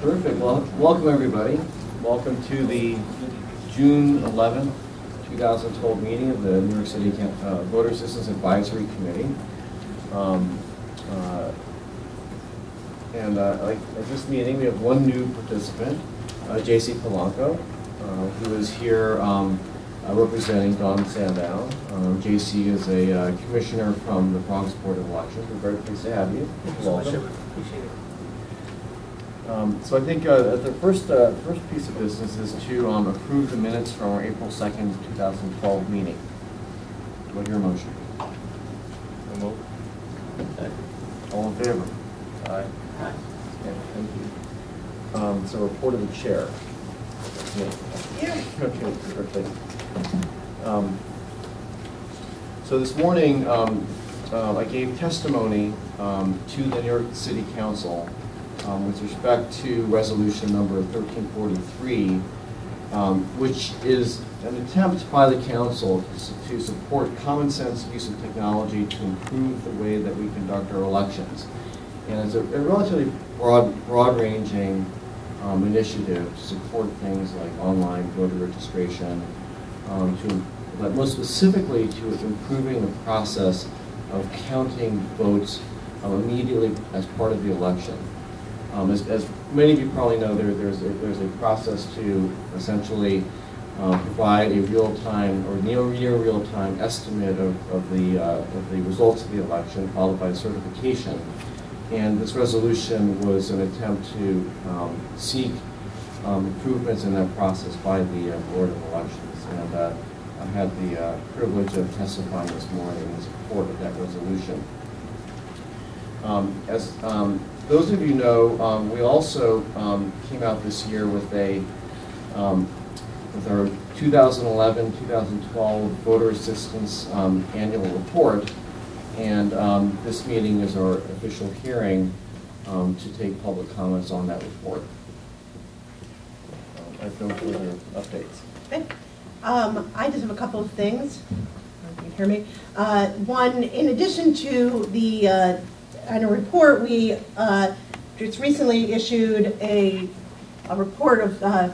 Terrific. Well, welcome everybody. Welcome to the June 11th, 2012 meeting of the New York City uh, Voter Assistance Advisory Committee. Um, uh, and uh, at this meeting, we have one new participant, uh, J.C. Polanco, uh, who is here um, uh, representing Dawn Sandow. Um, J.C. is a commissioner from the Bronx Board of Elections. We're very pleased to have you. Welcome. Appreciate it. Um, So I think uh, the first, uh, first piece of business is to um, approve the minutes from our April 2nd, 2012 meeting. Do I hear a motion? All in favor? Aye. Okay, thank you. Um, So report of the chair. That's me. Okay, perfect. Um, So this morning, um, uh, I gave testimony um, to the New York City Council um, with respect to resolution number 1343, um, which is an attempt by the council to support common sense use of technology to improve the way that we conduct our elections. And it's a a relatively broad, broad-ranging um, initiative to support things like online voter registration, um, to, but most specifically to improving the process of counting votes um, immediately as part of the election. Um, as, as many of you probably know, there, there's, a, there's a process to essentially uh, provide a real-time or near, real-time estimate of, of, the, uh, of the results of the election, followed by certification. And this resolution was an attempt to um, seek um, improvements in that process by the uh, Board of Elections. And uh, I had the uh, privilege of testifying this morning in support of that resolution. Um, As um, those of you know, um, we also um, came out this year with a, um, with our 2011, 2012 voter assistance um, annual report. And um, this meeting is our official hearing to take public comments on that report. I have no further updates. Okay. I just have a couple of things. You can hear me. Uh, One, in addition to the uh, annual report, we uh, just recently issued a, a report of uh,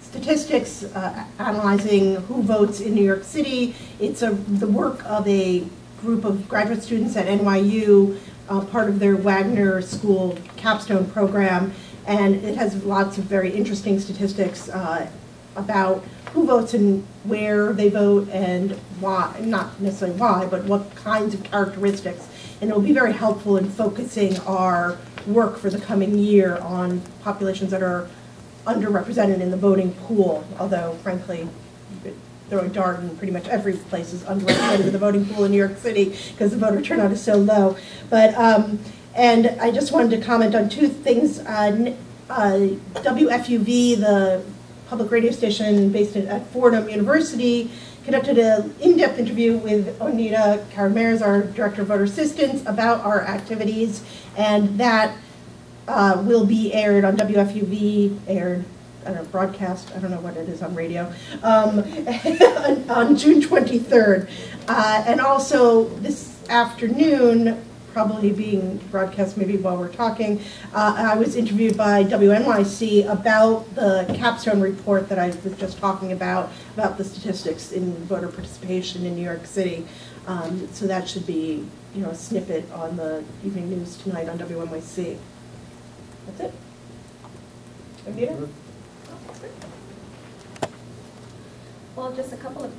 statistics uh, analyzing who votes in New York City. It's a, the work of a group of graduate students at NYU, uh, part of their Wagner School capstone program, and it has lots of very interesting statistics uh, about who votes and where they vote and why, not necessarily why, but what kinds of characteristics. And it'll be very helpful in focusing our work for the coming year on populations that are underrepresented in the voting pool, although frankly, throwing dart in pretty much every place is underrepresented in the voting pool in New York City because the voter turnout is so low. But, um, and I just wanted to comment on two things. Uh, uh, WFUV, the public radio station based at Fordham University, conducted an in-depth interview with Onida Coward Mayers, our Director of Voter Assistance, about our activities, and that uh, will be aired on WFUV, aired, I don't know, broadcast, I don't know what it is on radio, um, on, on June 23rd. Uh, and also this afternoon, probably being broadcast maybe while we're talking, uh, I was interviewed by WNYC about the capstone report that I was just talking about, about the statistics in voter participation in New York City. Um, so that should be, you know, a snippet on the evening news tonight on WNYC. That's it. Anita? Well, just a couple of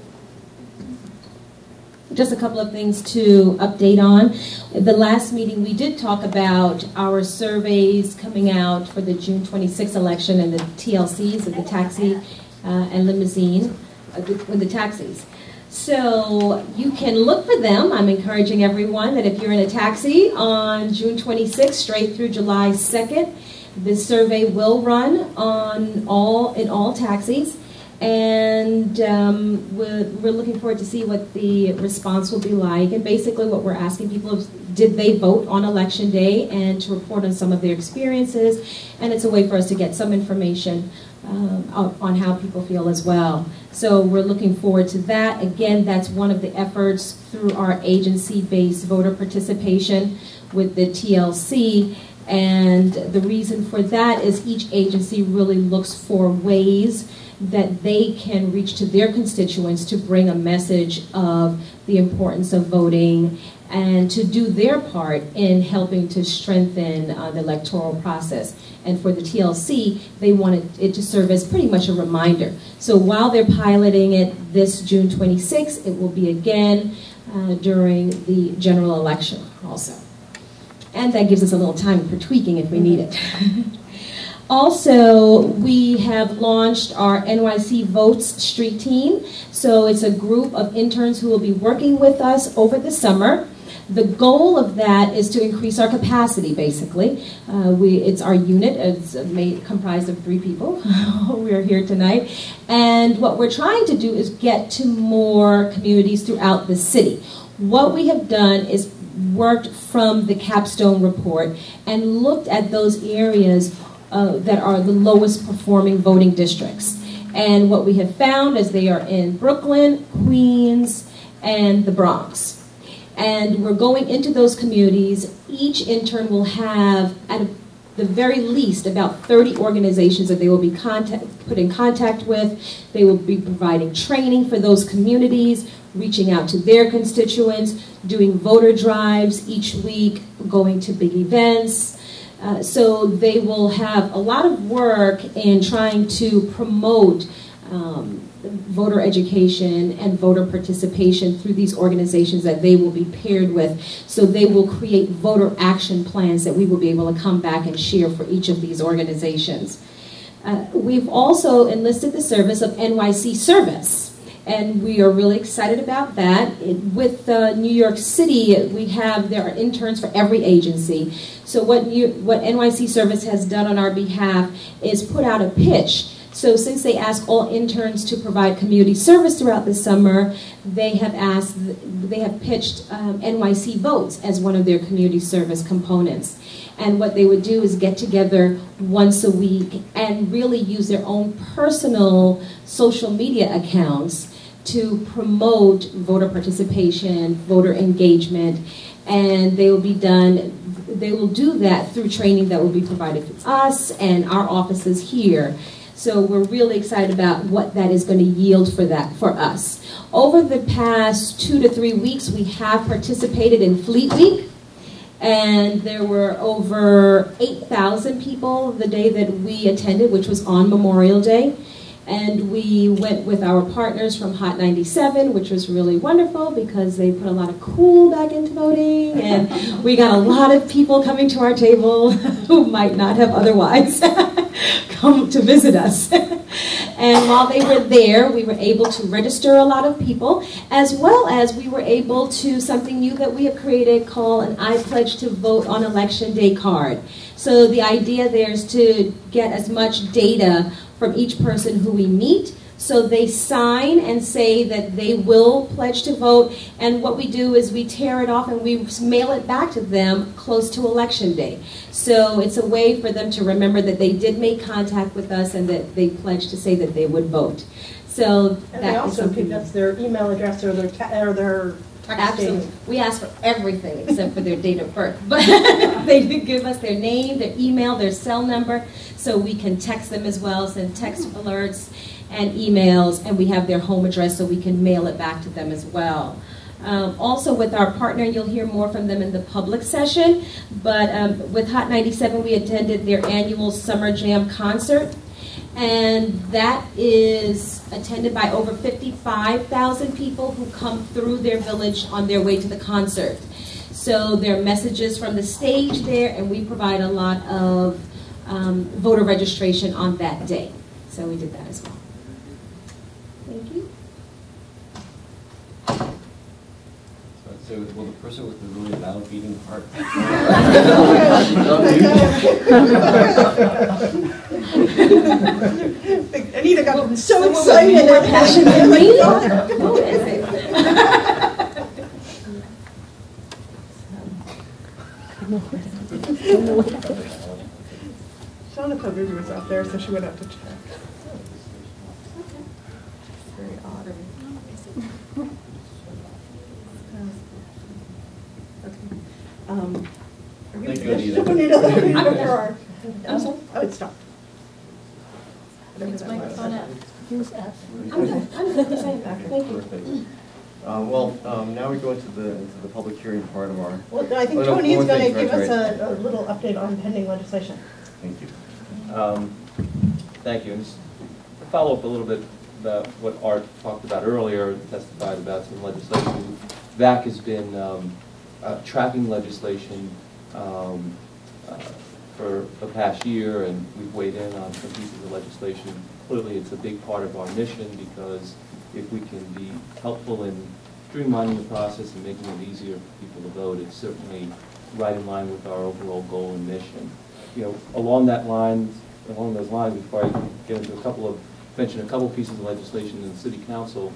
just a couple of things to update on. The last meeting, we did talk about our surveys coming out for the June 26th election and the TLCs, of the taxi uh, and limousine, uh, the, the taxis. So you can look for them. I'm encouraging everyone that if you're in a taxi on June 26th straight through July 2nd, this survey will run on all in all taxis and um, we're, we're looking forward to see what the response will be like. And basically, what we're asking people is, did they vote on election day, and to report on some of their experiences. And it's a way for us to get some information um, on how people feel as well. So we're looking forward to that. Again, that's one of the efforts through our agency-based voter participation with the TLC And the reason for that is each agency really looks for ways that they can reach to their constituents to bring a message of the importance of voting and to do their part in helping to strengthen uh, the electoral process. And for the TLC, they wanted it to serve as pretty much a reminder. So while they're piloting it this June 26th, it will be again uh, during the general election also. And that gives us a little time for tweaking if we need it. Also, we have launched our NYC Votes Street Team. So it's a group of interns who will be working with us over the summer. The goal of that is to increase our capacity, basically. Uh, we, it's our unit, it's made, comprised of three people. we are here tonight. And what we're trying to do is get to more communities throughout the city. What we have done is worked from the capstone report and looked at those areas uh, that are the lowest performing voting districts. And what we have found is they are in Brooklyn, Queens, and the Bronx. And we're going into those communities. Each intern will have, at the very least, about 30 organizations that they will be contact, put in contact with. They will be providing training for those communities, reaching out to their constituents, doing voter drives each week, going to big events. Uh, so they will have a lot of work in trying to promote um, voter education and voter participation through these organizations that they will be paired with. So they will create voter action plans that we will be able to come back and share for each of these organizations. Uh, we've also enlisted the service of NYC Service and we are really excited about that. It, with uh, New York City, we have there are interns for every agency. So what you, what NYC Service has done on our behalf is put out a pitch. So since they ask all interns to provide community service throughout the summer, they have asked, they have pitched um, NYC Votes as one of their community service components. And what they would do is get together once a week and really use their own personal social media accounts to promote voter participation, voter engagement, and they will be done, they will do that through training that will be provided to us and our offices here. So we're really excited about what that is going to yield for that for us. Over the past two to three weeks, we have participated in Fleet Week, and there were over 8,000 people the day that we attended, which was on Memorial Day. And we went with our partners from Hot 97, which was really wonderful because they put a lot of cool back into voting. And we got a lot of people coming to our table who might not have otherwise come to visit us. and while they were there, we were able to register a lot of people, as well as we were able to something new that we have created called an I Pledge to Vote on Election Day card. So the idea there is to get as much data from each person who we meet. So they sign and say that they will pledge to vote. And what we do is we tear it off and we mail it back to them close to election day. So it's a way for them to remember that they did make contact with us and that they pledged to say that they would vote. So and they also give us their email address or their or their Absolutely. We ask for everything except for their date of birth. But they did give us their name, their email, their cell number, so we can text them as well, send text alerts and emails, and we have their home address so we can mail it back to them as well. Um, also with our partner, you'll hear more from them in the public session, but um, with Hot 97, we attended their annual Summer Jam concert and that is attended by over 55,000 people who come through their village on their way to the concert. So there are messages from the stage there, and we provide a lot of um, voter registration on that day. So we did that as well. Thank you. So will the person with the really loud beating heart? Anita got so Someone excited. would be more passionate than me? Who is it? Shauna Covers was out there, so she went out to check. Very odd. Okay. Um, Are we Thank good Yes, you need to- you need to- there are. I'm? Oh, it's stopped. It's microphone out. Use I'm good, I'm good, yes, I am. thank you. Perfect. Um, Well, um, now we go into the, into the public hearing part of our, Well, I think no, Tony is one going to thing, give right, us a, a little update on pending legislation. thank you. Um, Thank you. And just to follow up a little bit about what Art talked about earlier, testified about some legislation. VAC has been um, uh, tracking legislation um, uh, for the past year, and we've weighed in on some pieces of legislation. Clearly, it's a big part of our mission, because if we can be helpful in streamlining the process and making it easier for people to vote, it's certainly right in line with our overall goal and mission. You know, along that line, along those lines, before I get into a couple of, mention a couple pieces of legislation in the city council,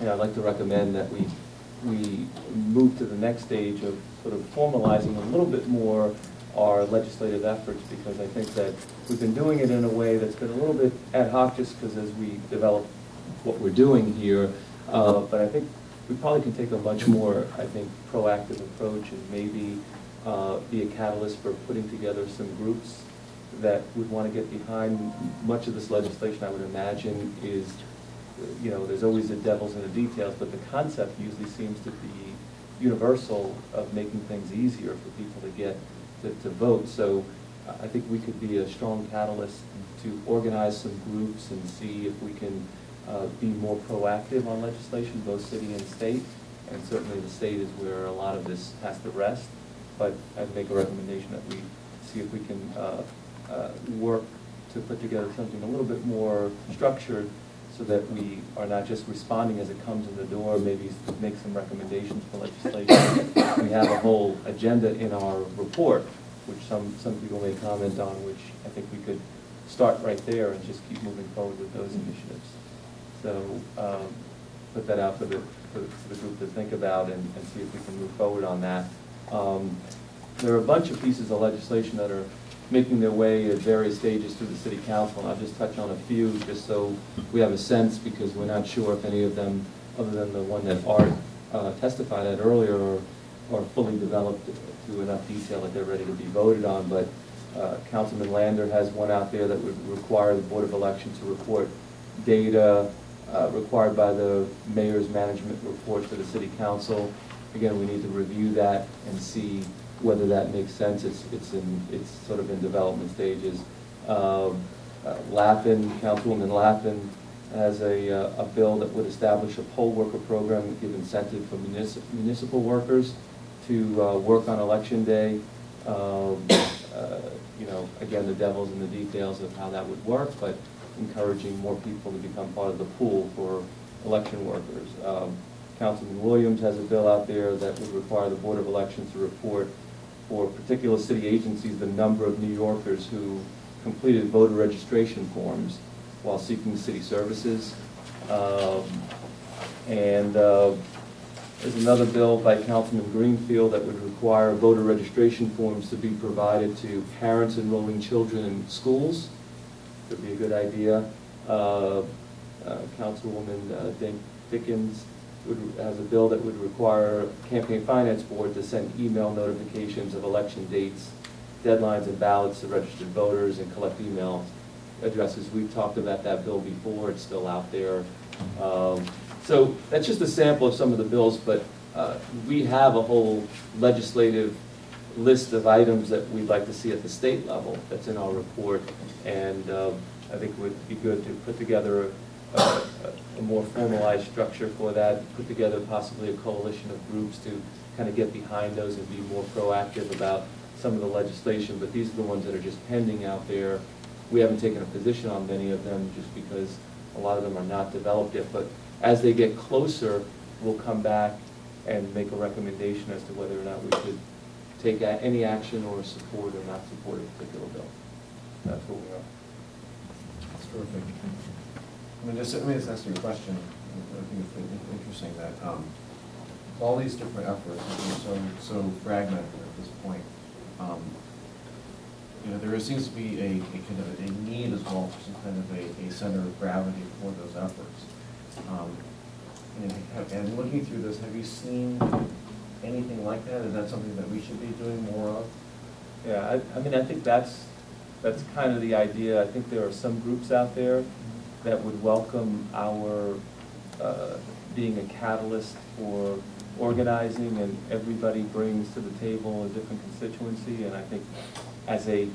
I'd like to recommend that we, we move to the next stage of sort of formalizing a little bit more our legislative efforts, because I think that we've been doing it in a way that's been a little bit ad hoc, just because as we develop what we're doing here, uh, but I think we probably can take a much more, I think, proactive approach and maybe uh, be a catalyst for putting together some groups that would want to get behind much of this legislation, I would imagine, is, you know, there's always the devils in the details, but the concept usually seems to be universal of making things easier for people to get to, to vote. So I think we could be a strong catalyst to organize some groups and see if we can uh, be more proactive on legislation, both city and state. And certainly the state is where a lot of this has to rest. But I'd make a recommendation that we see if we can uh, uh, work to put together something a little bit more structured so that we are not just responding as it comes in the door, maybe make some recommendations for legislation. We have a whole agenda in our report, which some, some people may comment on, which I think we could start right there and just keep moving forward with those initiatives. So, um, put that out for the, for the group to think about and, and see if we can move forward on that. Um, There are a bunch of pieces of legislation that are making their way at various stages through the city council, and I'll just touch on a few, just so we have a sense, because we're not sure if any of them, other than the one that Art uh, testified at earlier, are, are fully developed to enough detail that they're ready to be voted on, but uh, Councilman Lander has one out there that would require the Board of Election to report data uh, required by the mayor's management report to the city council. Again, we need to review that and see whether that makes sense. It's, it's in, it's sort of in development stages. Um, uh, Lappin, Councilwoman has a, uh, a bill that would establish a poll worker program that give incentive for municipal, municipal workers to uh, work on election day. Um, uh, You know, again, the devil's in the details of how that would work, but encouraging more people to become part of the pool for election workers. Um, Councilman Williams has a bill out there that would require the Board of Elections to report for particular city agencies the number of New Yorkers who completed voter registration forms while seeking city services. Um, And uh, there's another bill by Councilman Greenfield that would require voter registration forms to be provided to parents enrolling children in schools. Could be a good idea. Uh, uh, Councilwoman uh, Dick- Dickens would, has a bill that would require Campaign Finance Board to send email notifications of election dates, deadlines, and ballots to registered voters and collect email addresses. We've talked about that bill before, it's still out there. Um, So that's just a sample of some of the bills, but uh, we have a whole legislative list of items that we'd like to see at the state level that's in our report. And uh, I think it would be good to put together a, a- more formalized structure for that, put together possibly a coalition of groups to kind of get behind those and be more proactive about some of the legislation. But these are the ones that are just pending out there. We haven't taken a position on many of them just because a lot of them are not developed yet. But as they get closer, we'll come back and make a recommendation as to whether or not we should take any action or support or not support a particular bill. That's what we are. That's terrific. I mean, just, let me just ask you a question. I think it's interesting that, um, all these different efforts are so, so fragmented at this point. Um, You know, there seems to be a, a kind of a need as well for some kind of a, a center of gravity for those efforts. Um, And, and looking through this, have you seen anything like that? Is that something that we should be doing more of? Yeah, I, I mean, I think that's, that's kind of the idea. I think there are some groups out there that would welcome our uh, being a catalyst for organizing, and everybody brings to the table a different constituency, and I think as a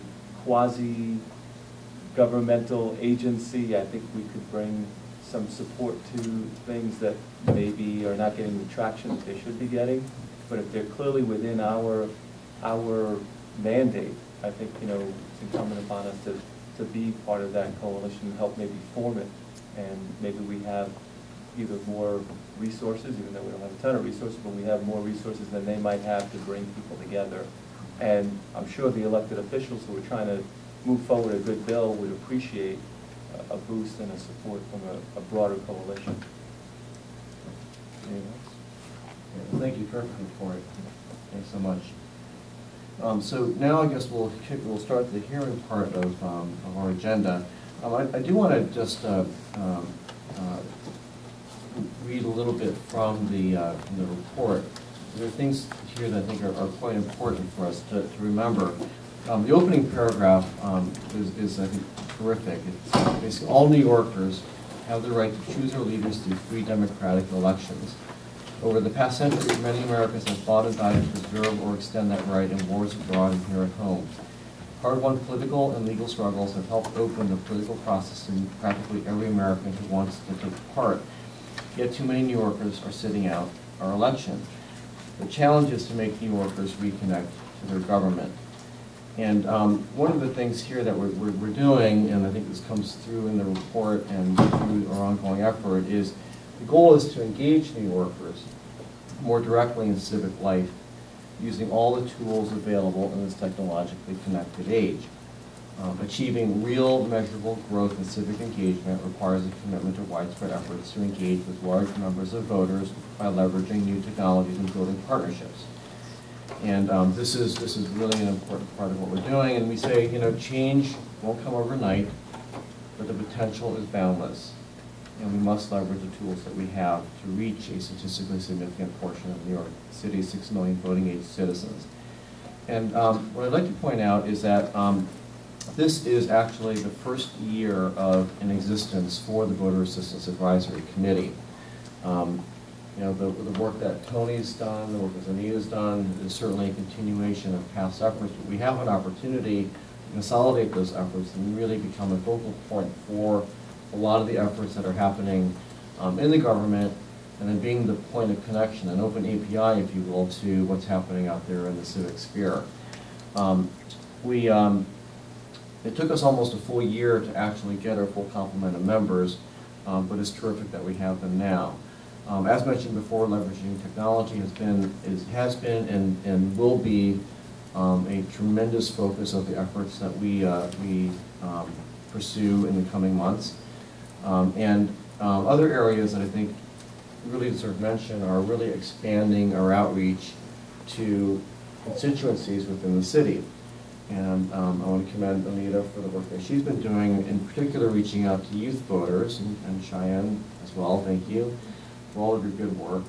quasi-governmental agency, I think we could bring some support to things that maybe are not getting the traction that they should be getting. But if they're clearly within our, our mandate, I think, you know, it's incumbent upon us to, to be part of that coalition, help maybe form it. And maybe we have either more resources, even though we don't have a ton of resources, but we have more resources than they might have to bring people together. And I'm sure the elected officials who are trying to move forward a good bill would appreciate a- boost and a support from a, a broader coalition. Anything else? Yeah, Thank you, perfect report. Thanks so much. Um, So now I guess we'll, kick- we'll start the hearing part of, um, of our agenda. Um, I, I do want to just uh, um, uh, read a little bit from the, uh, from the report. There are things here that I think are, are quite important for us to, to remember. Um, the opening paragraph, um, is, is, I think, terrific. It's basically, all New Yorkers have the right to choose their leaders through free democratic elections. Over the past century, many Americans have fought and died to preserve or extend that right in wars abroad and here at home. Hard-won political and legal struggles have helped open the political process in practically every American who wants to take part. Yet too many New Yorkers are sitting out our election. The challenge is to make New Yorkers reconnect to their government. And um, one of the things here that we're, we're we're doing, and I think this comes through in the report and through our ongoing effort, is the goal is to engage New Yorkers more directly in civic life using all the tools available in this technologically connected age. Um, Achieving real measurable growth in civic engagement requires a commitment to widespread efforts to engage with large numbers of voters by leveraging new technologies and building partnerships. And um, this is, this is really an important part of what we're doing, and we say, you know, change won't come overnight, but the potential is boundless. And we must leverage the tools that we have to reach a statistically significant portion of New York City's six million voting age citizens. And um, what I'd like to point out is that um, this is actually the first year of an existence for the Voter Assistance Advisory Committee. Um, You know, the, the work that Tony's done, the work that Anita's done is certainly a continuation of past efforts, but we have an opportunity to consolidate those efforts and really become a focal point for a lot of the efforts that are happening um, in the government, and then being the point of connection, an open API, if you will, to what's happening out there in the civic sphere. Um, We, um, it took us almost a full year to actually get our full complement of members, um, but it's terrific that we have them now. Um, As mentioned before, leveraging technology has been, is, has been and, and will be um, a tremendous focus of the efforts that we, uh, we pursue in the coming months. Um, And um, other areas that I think really deserve mention are really expanding our outreach to constituencies within the city. And um, I want to commend Anita for the work that she's been doing, in particular reaching out to youth voters, and and Cheyenne as well, thank you for all of your good work.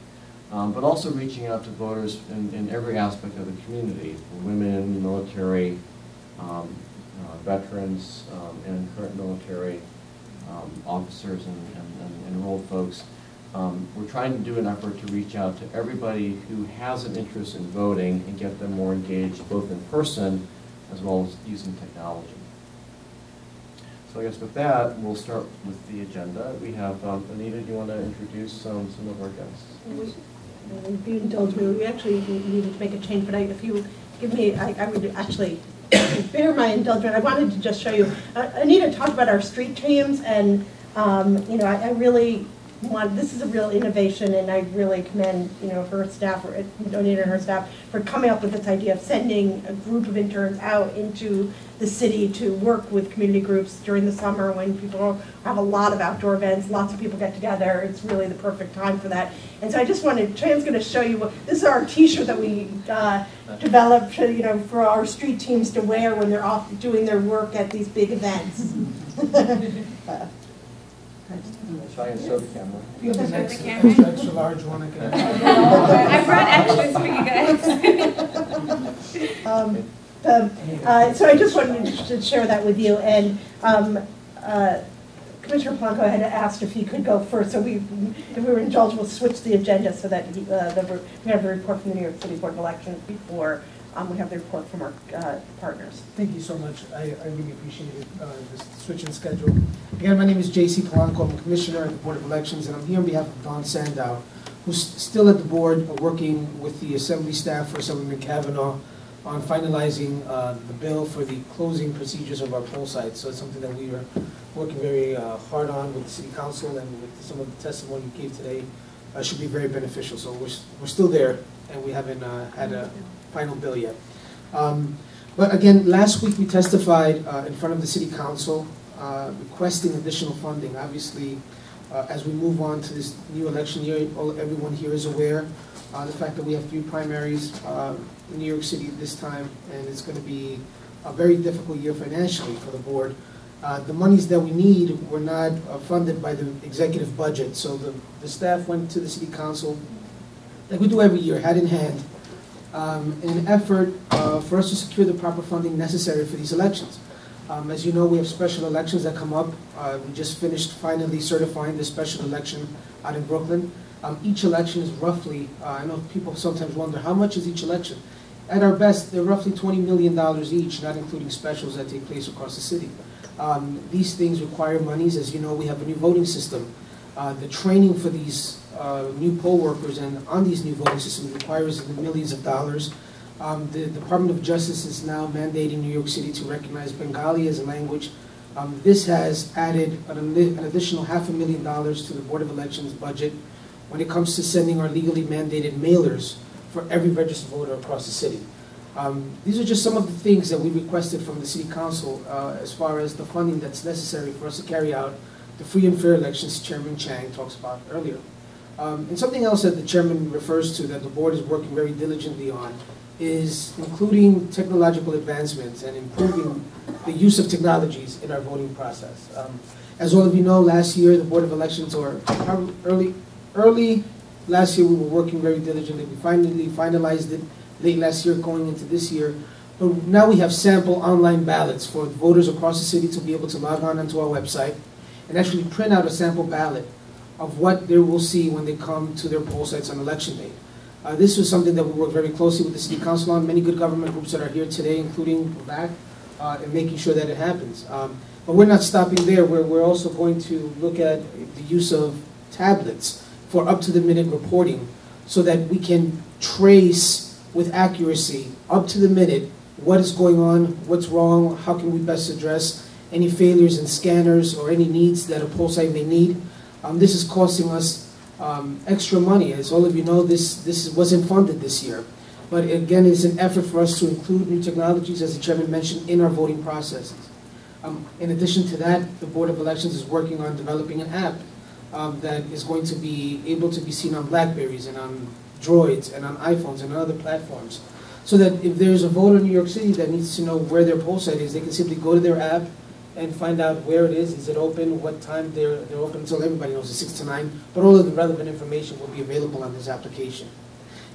Um, But also reaching out to voters in, in every aspect of the community, women, military, um, uh, veterans, um, and current military um, officers and and- and enrolled folks. Um, We're trying to do an effort to reach out to everybody who has an interest in voting and get them more engaged, both in person as well as using technology. So I guess with that, we'll start with the agenda. We have, um, Anita, do you want to introduce um, some of our guests? If you indulge me, we actually needed to make a change, but I- if you give me, I I would actually bear my indulgence. I wanted to just show you, uh, Anita talked about our street teams, and, um, you know, I I really want, this is a real innovation, and I really commend, you know, her staff, or and her staff, for coming up with this idea of sending a group of interns out into the city to work with community groups during the summer when people have a lot of outdoor events, lots of people get together. It's really the perfect time for that. And so I just wanted, Chan's going to show you, what this is our T-shirt that we uh, developed, uh, you know, for our street teams to wear when they're off doing their work at these big events. Uh, Cheyenne, show the camera. You have Is an that extra, the camera? extra large one again. I brought extras for you guys. um, Um, uh, So I just wanted to- to share that with you, and um, uh, Commissioner Polanco had asked if he could go first, so we, if we were indulged, we'll switch the agenda so that he, uh, the- we have the report from the New York City Board of Elections before um, we have the report from our uh, partners. Thank you so much. I, I really appreciate it, uh, this switch in schedule. Again, my name is J.C. Polanco. I'm a Commissioner at the Board of Elections, and I'm here on behalf of Dawn Sandow, who's still at the board, uh, working with the Assembly staff for Assemblyman Kavanagh on finalizing uh, the bill for the closing procedures of our poll sites. So it's something that we are working very uh, hard on with the City Council and with some of the testimony you gave today. uh, Should be very beneficial. So we're, we're still there, and we haven't uh, had a final bill yet. Um, But again, last week we testified uh, in front of the city council uh, requesting additional funding. Obviously, uh, as we move on to this new election year, all- everyone here is aware uh, the fact that we have three primaries uh, in New York City this time, and it's going to be a very difficult year financially for the board. Uh, The monies that we need were not uh, funded by the executive budget, so the the staff went to the city council, like we do every year, hand in hand, um, in an effort uh, for us to secure the proper funding necessary for these elections. Um, As you know, we have special elections that come up. Uh, We just finished finally certifying the special election out in Brooklyn. Um, Each election is roughly, uh, I know people sometimes wonder, how much is each election? At our best, they're roughly $20 million each, not including specials that take place across the city. Um, These things require monies. As you know, we have a new voting system. Uh, The training for these uh, new poll workers and on these new voting systems requires millions of dollars. Um, The Department of Justice is now mandating New York City to recognize Bengali as a language. Um, This has added an an additional half a million dollars to the Board of Elections budget when it comes to sending our legally mandated mailers for every registered voter across the city. Um, These are just some of the things that we requested from the city council uh, as far as the funding that's necessary for us to carry out the free and fair elections Chairman Chang talks about earlier. Um, And something else that the chairman refers to that the board is working very diligently on is including technological advancements and improving the use of technologies in our voting process. Um, As all of you know, last year, the Board of Elections, or early, early last year, we were working very diligently. We finally finalized it late last year, going into this year. But now we have sample online ballots for voters across the city to be able to log on onto our website and actually print out a sample ballot of what they will see when they come to their poll sites on election day. Uh, This was something that we worked very closely with the city council on, many good government groups that are here today, including VAC, uh, and making sure that it happens. Um, But we're not stopping there, we're, we're also going to look at the use of tablets for up-to-the-minute reporting, so that we can trace with accuracy, up to the minute, what is going on, what's wrong, how can we best address any failures in scanners or any needs that a poll site may need. Um, this is costing us um, extra money. As all of you know, this, this wasn't funded this year. But again, it's an effort for us to include new technologies, as the chairman mentioned, in our voting processes. Um, in addition to that, the Board of Elections is working on developing an app um, that is going to be able to be seen on Blackberries and on Droids and on iPhones and other platforms. So that if there's a voter in New York City that needs to know where their poll site is, they can simply go to their app and find out where it is, is it open, what time they're, they're open, until everybody knows it's six to nine, but all of the relevant information will be available on this application.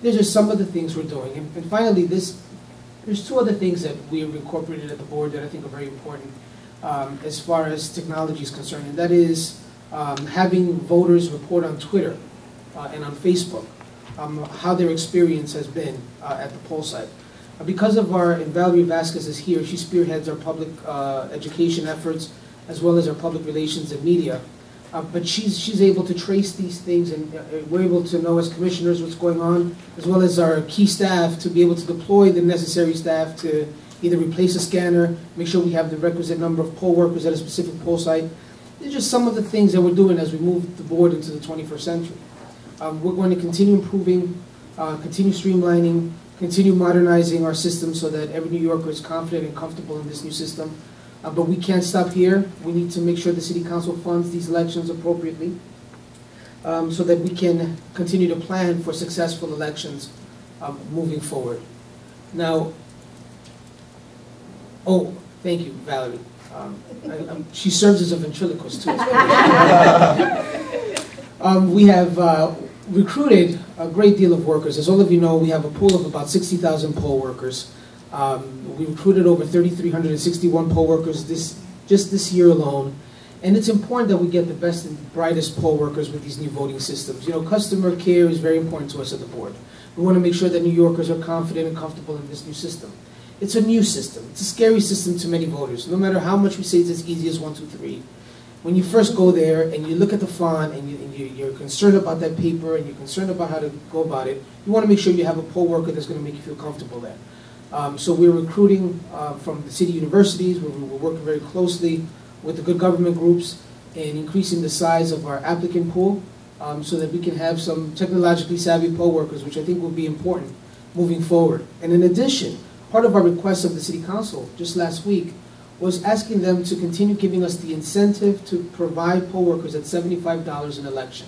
These are some of the things we're doing. And and finally, this, there's two other things that we have incorporated at the board that I think are very important um, as far as technology is concerned, and that is um, having voters report on Twitter uh, and on Facebook um, how their experience has been uh, at the poll site. Because of our, and Valerie Vazquez is here, she spearheads our public uh, education efforts as well as our public relations and media. Uh, But she's, she's able to trace these things and uh, we're able to know as commissioners what's going on, as well as our key staff to be able to deploy the necessary staff to either replace a scanner, make sure we have the requisite number of poll workers at a specific poll site. These are just some of the things that we're doing as we move the board into the 21st century. Um, We're going to continue improving, uh, continue streamlining, continue modernizing our system so that every New Yorker is confident and comfortable in this new system. Uh, But we can't stop here. We need to make sure the city council funds these elections appropriately um, so that we can continue to plan for successful elections um, moving forward. Now, oh, thank you, Valerie. Um, I- She serves as a ventriloquist too. Um, We have uh, recruited a great deal of workers. As all of you know, we have a pool of about 60,000 poll workers. Um, We recruited over 3,361 poll workers this, just this year alone. And it's important that we get the best and brightest poll workers with these new voting systems. You know, customer care is very important to us at the board. We want to make sure that New Yorkers are confident and comfortable in this new system. It's a new system. It's a scary system to many voters. No matter how much we say it's as easy as one, two, three, when you first go there and you look at the font and, you, you're concerned about that paper and you're concerned about how to go about it, you want to make sure you have a poll worker that's going to make you feel comfortable there. Um, so we're recruiting uh, from the city universities, where we're working very closely with the good government groups and increasing the size of our applicant pool um, so that we can have some technologically savvy poll workers, which I think will be important moving forward. And in addition, part of our request of the city council just last week was asking them to continue giving us the incentive to provide poll workers at $75 an election.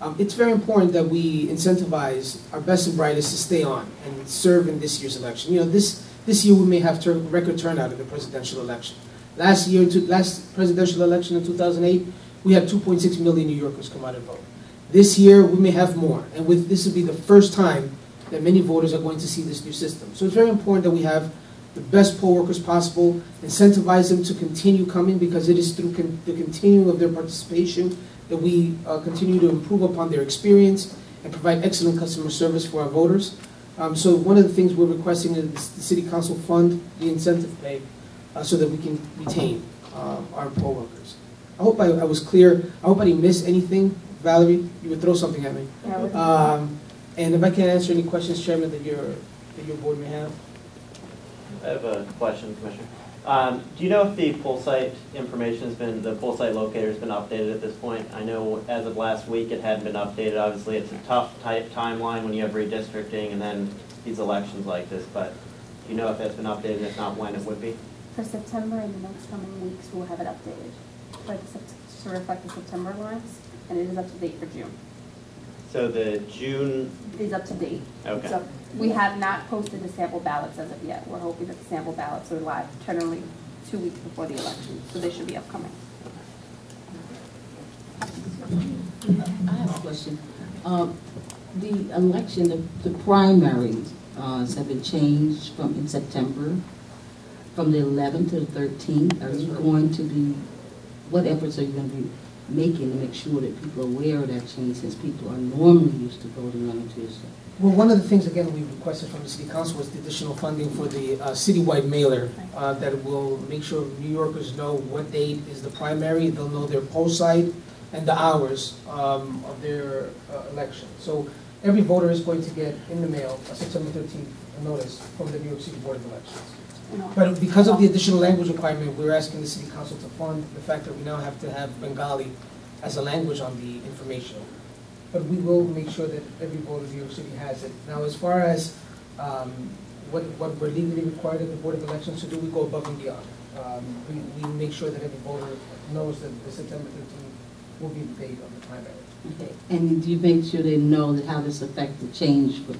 Um, it's very important that we incentivize our best and brightest to stay on and serve in this year's election. You know, this, this year we may have record turnout in the presidential election. Last year, to, last presidential election in 2008, we had 2.6 million New Yorkers come out and vote. This year, we may have more, and with, this will be the first time that many voters are going to see this new system. So it's very important that we have the best poll workers possible, incentivize them to continue coming because it is through con- the continuing of their participation that we uh, continue to improve upon their experience and provide excellent customer service for our voters. Um, so one of the things we're requesting is the city council fund the incentive pay uh, so that we can retain uh, our poll workers. I hope I, I was clear. I hope I didn't miss anything. Valerie, you would throw something at me. Um, and if I can answer any questions, Chairman, that your that your board may have. I have a question, Commissioner. Um, Do you know if the poll site information has been, the poll site locator has been updated at this point? I know as of last week, it hadn't been updated. Obviously, it's a tough type timeline when you have redistricting and then these elections like this, but do you know if that's been updated, and if not, when it would be? For September, and the next coming weeks, we'll have it updated, to reflect the September lines, and it is up to date for June. So the June, is up to date. Okay. So we have not posted the sample ballots as of yet. We're hoping that the sample ballots are live generally two weeks before the election, so they should be upcoming. I have a question. Um, The election, the- the primaries uh, have been changed from, in September, from the 11th to the 13th. Are you going to be, what efforts are you going to be making to make sure that people are aware of that change, since people are normally used to voting on a Tuesday? Well, one of the things, again, we requested from the city council was the additional funding for the uh, citywide mailer uh, that will make sure New Yorkers know what date is the primary, they'll know their poll site and the hours um, of their uh, election. So every voter is going to get in the mail, a September 13th, notice from the New York City Board of Elections. But because of the additional language requirement, we're asking the city council to fund the fact that we now have to have Bengali as a language on the information. But we will make sure that every voter in New York City has it. Now, as far as um, what, what we're legally required at the Board of Elections to do, we go above and beyond. Um, We, we make sure that every voter knows that the September 13th will be the date of the primary. Okay, and do you make sure they know that how this affects the change, for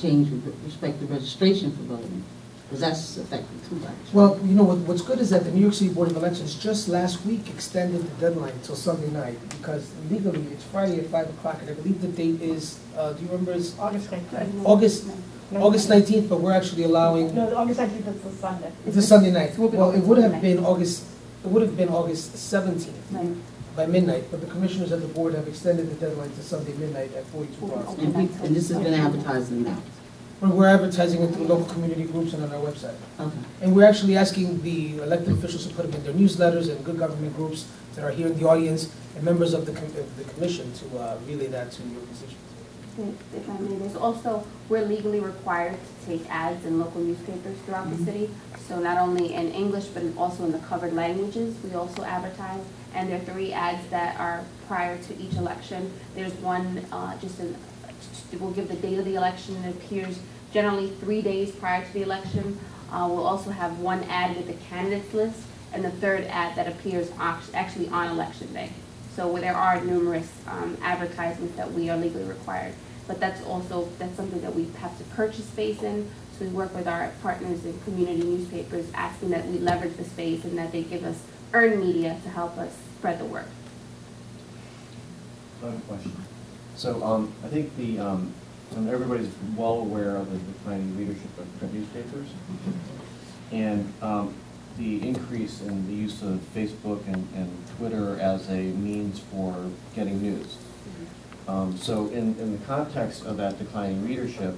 change with respect to registration for voting? Because that's affected too, right? Well, you know, what, what's good is that the New York City Board of Elections just last week extended the deadline until Sunday night, because legally, it's Friday at five o'clock, and I believe the date is, uh, do you remember, it's August 19th. August, August nineteenth, but we're actually allowing, No, August 19th is the Sunday. it's a Sunday night. Well, it would have been August, it would have been August seventeenth Right. by midnight, but the commissioners of the board have extended the deadline to Sunday midnight at forty-two hours. And we, and this has been advertising now? We're, we're advertising it through local community groups and on our website. Okay. And we're actually asking the elected officials to put them in their newsletters and good government groups that are here in the audience and members of the, com- of the commission to uh, relay that to your constituents. If if I may, there's also, we're legally required to take ads in local newspapers throughout the city. So not only in English, but also in the covered languages, we also advertise. And there are three ads that are prior to each election. There's one, uh, just in, we'll give the date of the election, and it appears generally three days prior to the election. Uh, We'll also have one ad with the candidates list, and the third ad that appears actually on election day. So there are numerous um, advertisements that we are legally required. But that's also, that's something that we have to purchase space in. So we work with our partners in community newspapers, asking that we leverage the space and that they give us earned media to help us spread the word. I have a question. So, um, I think the, um, and everybody's well aware of the declining readership of print newspapers. And um, the increase in the use of Facebook and, and Twitter as a means for getting news. Um, So in, in the context of that declining readership,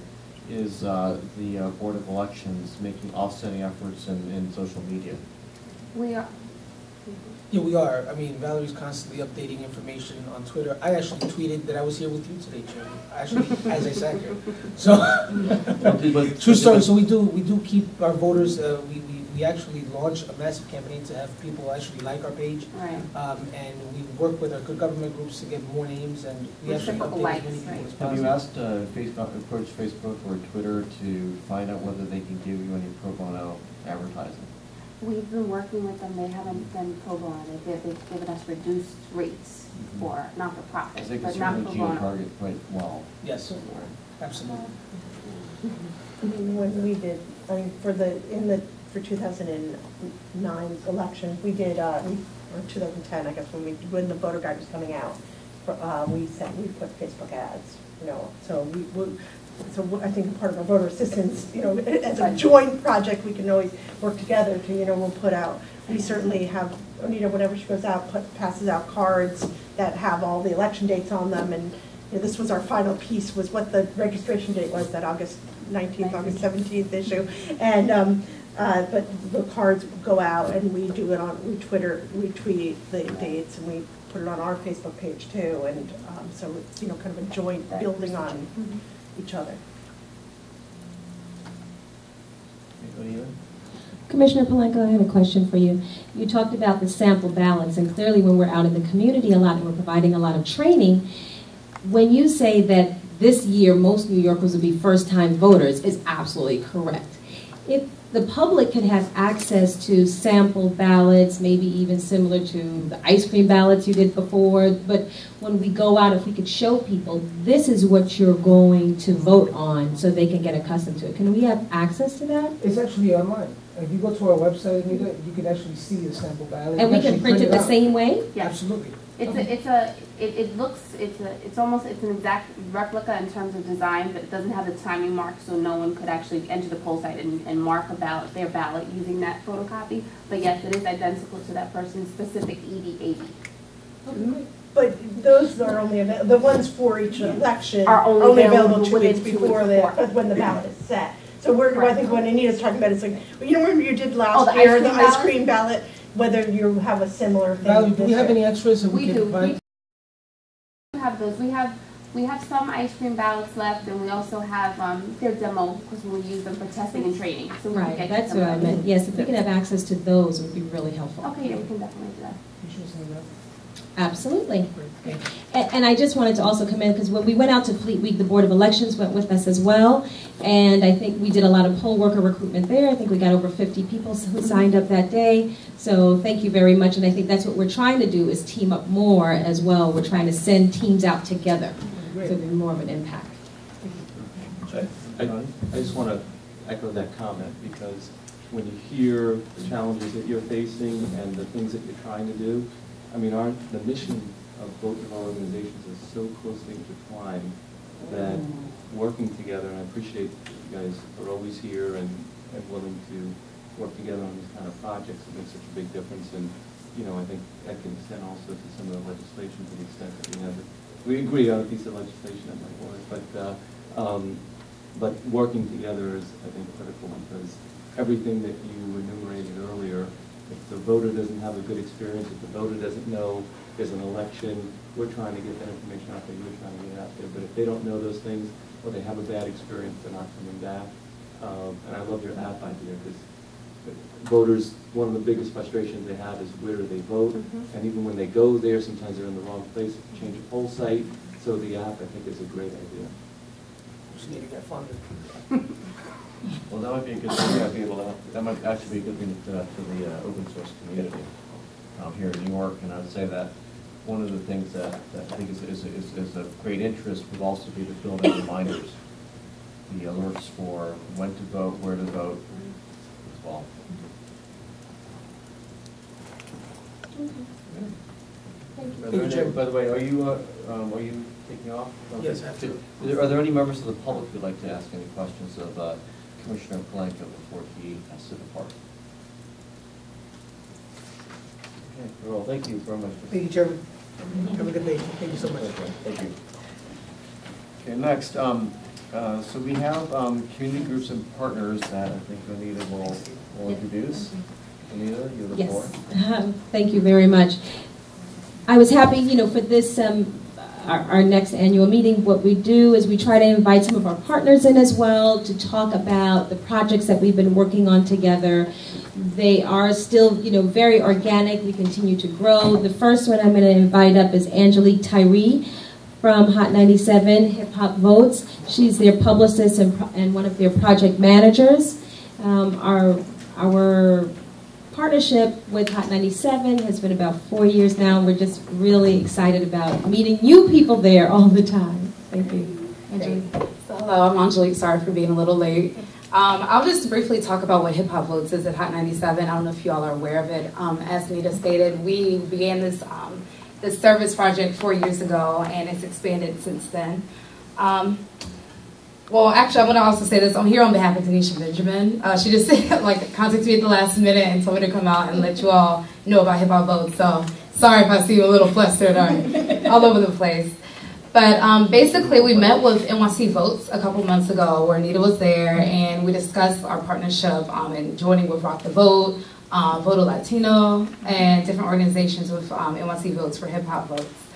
is uh, the uh, Board of Elections making offsetting efforts in, in social media? We are, Yeah, we are. I mean, Valerie's constantly updating information on Twitter. I actually tweeted that I was here with you today, Chairman, actually, as I sat here. So, true story, so we do, we do keep our voters, uh, we, we, we actually launch a massive campaign to have people actually like our page. right. Um, and we work with our good government groups to get more names, and we actually Reciprocal update as likes, many people right. as Have you asked, uh, Facebook, approach Facebook or Twitter to find out whether they can give you any pro bono advertising? We've been working with them, they haven't been pro bono, they've, they've given us reduced rates Mhm. for not-for-profit, Because they can but not certainly pro bono. geo-target quite well. Yes, absolutely. I mean, when we did, I mean, for the, in the, for 2009 election, we did, uh, we- or 2010, I guess, when we, when the voter guide was coming out, for, uh, we sent, we put Facebook ads, you know, so we, we- so I think part of our voter assistance, you know, as a joint project, we can always work together to, you know, we'll put out, we certainly have, Anita, whenever she goes out, put, passes out cards that have all the election dates on them, and, you know, this was our final piece, was what the registration date was, that August 19th, August 17th issue. And, um, uh, but the cards go out and we do it on, we Twitter, we tweet the dates and we put it on our Facebook page too. And, um, so it's, you know, kind of a joint building on each other. Commissioner Polanco, I have a question for you. You talked about the sample balance, and clearly when we're out in the community a lot and we're providing a lot of training, when you say that this year most New Yorkers will be first-time voters, is absolutely correct. If the public could have access to sample ballots, maybe even similar to the ice cream ballots you did before, but when we go out, if we could show people, this is what you're going to vote on, so they can get accustomed to it. Can we have access to that? It's actually online. If you go to our website, Anita, you can actually see the sample ballot. And we You can actually print it the out. same way? Yes. Absolutely. It's a, it's a, it, it looks, it's a, it's almost, it's an exact replica in terms of design, but it doesn't have the timing mark, so no one could actually enter the poll site and, and mark a ballot, their ballot using that photocopy. But yes, it is identical to that person's specific E ED eighty. But those are only, avail- the ones for each election Are only available two within weeks two weeks before the, when the ballot is set. So we're, I think what Anita's talking about is like, you know, when you did Oh, last the ice year, the cream ice ballot? cream ballot, whether you have a similar thing Valerie, do this we have year. any extras that we We can do, provide? we have those, we have, we have some ice cream ballots left, and we also have, um, their demo, because we use them for testing and training, so we Right, that's what I meant. Yes, if we could have access to those, it would be really helpful. Okay, yeah, we can definitely do that. You should send that. Absolutely. Great, thank you. And, and I just wanted to also commend, because when we went out to Fleet Week, the Board of Elections went with us as well. And I think we did a lot of poll worker recruitment there. I think we got over 50 people who signed up that day. So thank you very much. And I think that's what we're trying to do is team up more as well. We're trying to send teams out together Great. to be more of an impact. I, I just want to echo that comment, because when you hear the challenges that you're facing and the things that you're trying to do, I mean, the mission of both of our organizations is so closely intertwined that working together, and I appreciate that you guys are always here and, and willing to work together on these kind of projects, it makes such a big difference, and, you know, I think that can extend also to some of the legislation to the extent that we have it. We agree on a piece of legislation that might work, but, uh, um, but working together is, I think, critical, because everything that you enumerated earlier, if the voter doesn't have a good experience, if the voter doesn't know there's an election, we're trying to get that information out there, you're trying to get it out there, but if they don't know those things, or they have a bad experience, they're not coming back. Um, and I love your app idea, because voters, one of the biggest frustrations they have is where do they vote? Mhm. And even when they go there, sometimes they're in the wrong place, change a poll site, so the app, I think, is a great idea. Just need to get funded. Well, that might be a good thing, I'd be able to, that might actually be a good thing to, to the uh, open source community um, here in New York. And I'd say that one of the things that, that I think is, is, is is of great interest would also be to build in reminders, the alerts for when to vote, where to vote as well. Thank you. Are Thank you, any- Chairman. By the way, are you, uh, um, are you taking off? Yes, I have to. Are there- Are there any members of the public who'd like to ask any questions of uh, Commissioner Polanco before he has to depart? Okay, well, thank you very much. Thank you, Chairman. Have a good day. Thank you so much. Okay, Thank you. Okay, next, um, uh, so we have, um, community groups and partners that I think Anita will, will introduce. Anita, you have the floor. Yes, Um, thank you very much. I was happy, you know, for this, um, our, our next annual meeting, what we do is we try to invite some of our partners in as well to talk about the projects that we've been working on together. They are still, you know, very organic. We continue to grow. The first one I'm going to invite up is Angelique Tyree from Hot 97 Hip Hop Votes. She's their publicist and, and one of their project managers. Um, our our partnership with Hot 97 has been about four years now. And we're just really excited about meeting new people there all the time. Thank you. Angelique. So, hello, I'm Angelique. Sorry for being a little late. Um, I'll just briefly talk about what Hip Hop Votes is at Hot 97. I don't know if you all are aware of it. Um, as Nita stated, we began this um, this service project four years ago, and it's expanded since then. Um, well, actually, I want to also say this. I'm here on behalf of Tanisha Benjamin. Uh, she just like contacted me at the last minute and told me to come out and let you all know about Hip Hop Votes. So sorry if I seem a little flustered or all over the place. But um, basically, we met with NYC Votes a couple months ago where Anita was there, and we discussed our partnership um, and joining with Rock the Vote, uh, Voto Latino, and different organizations with um, NYC Votes for Hip Hop Votes.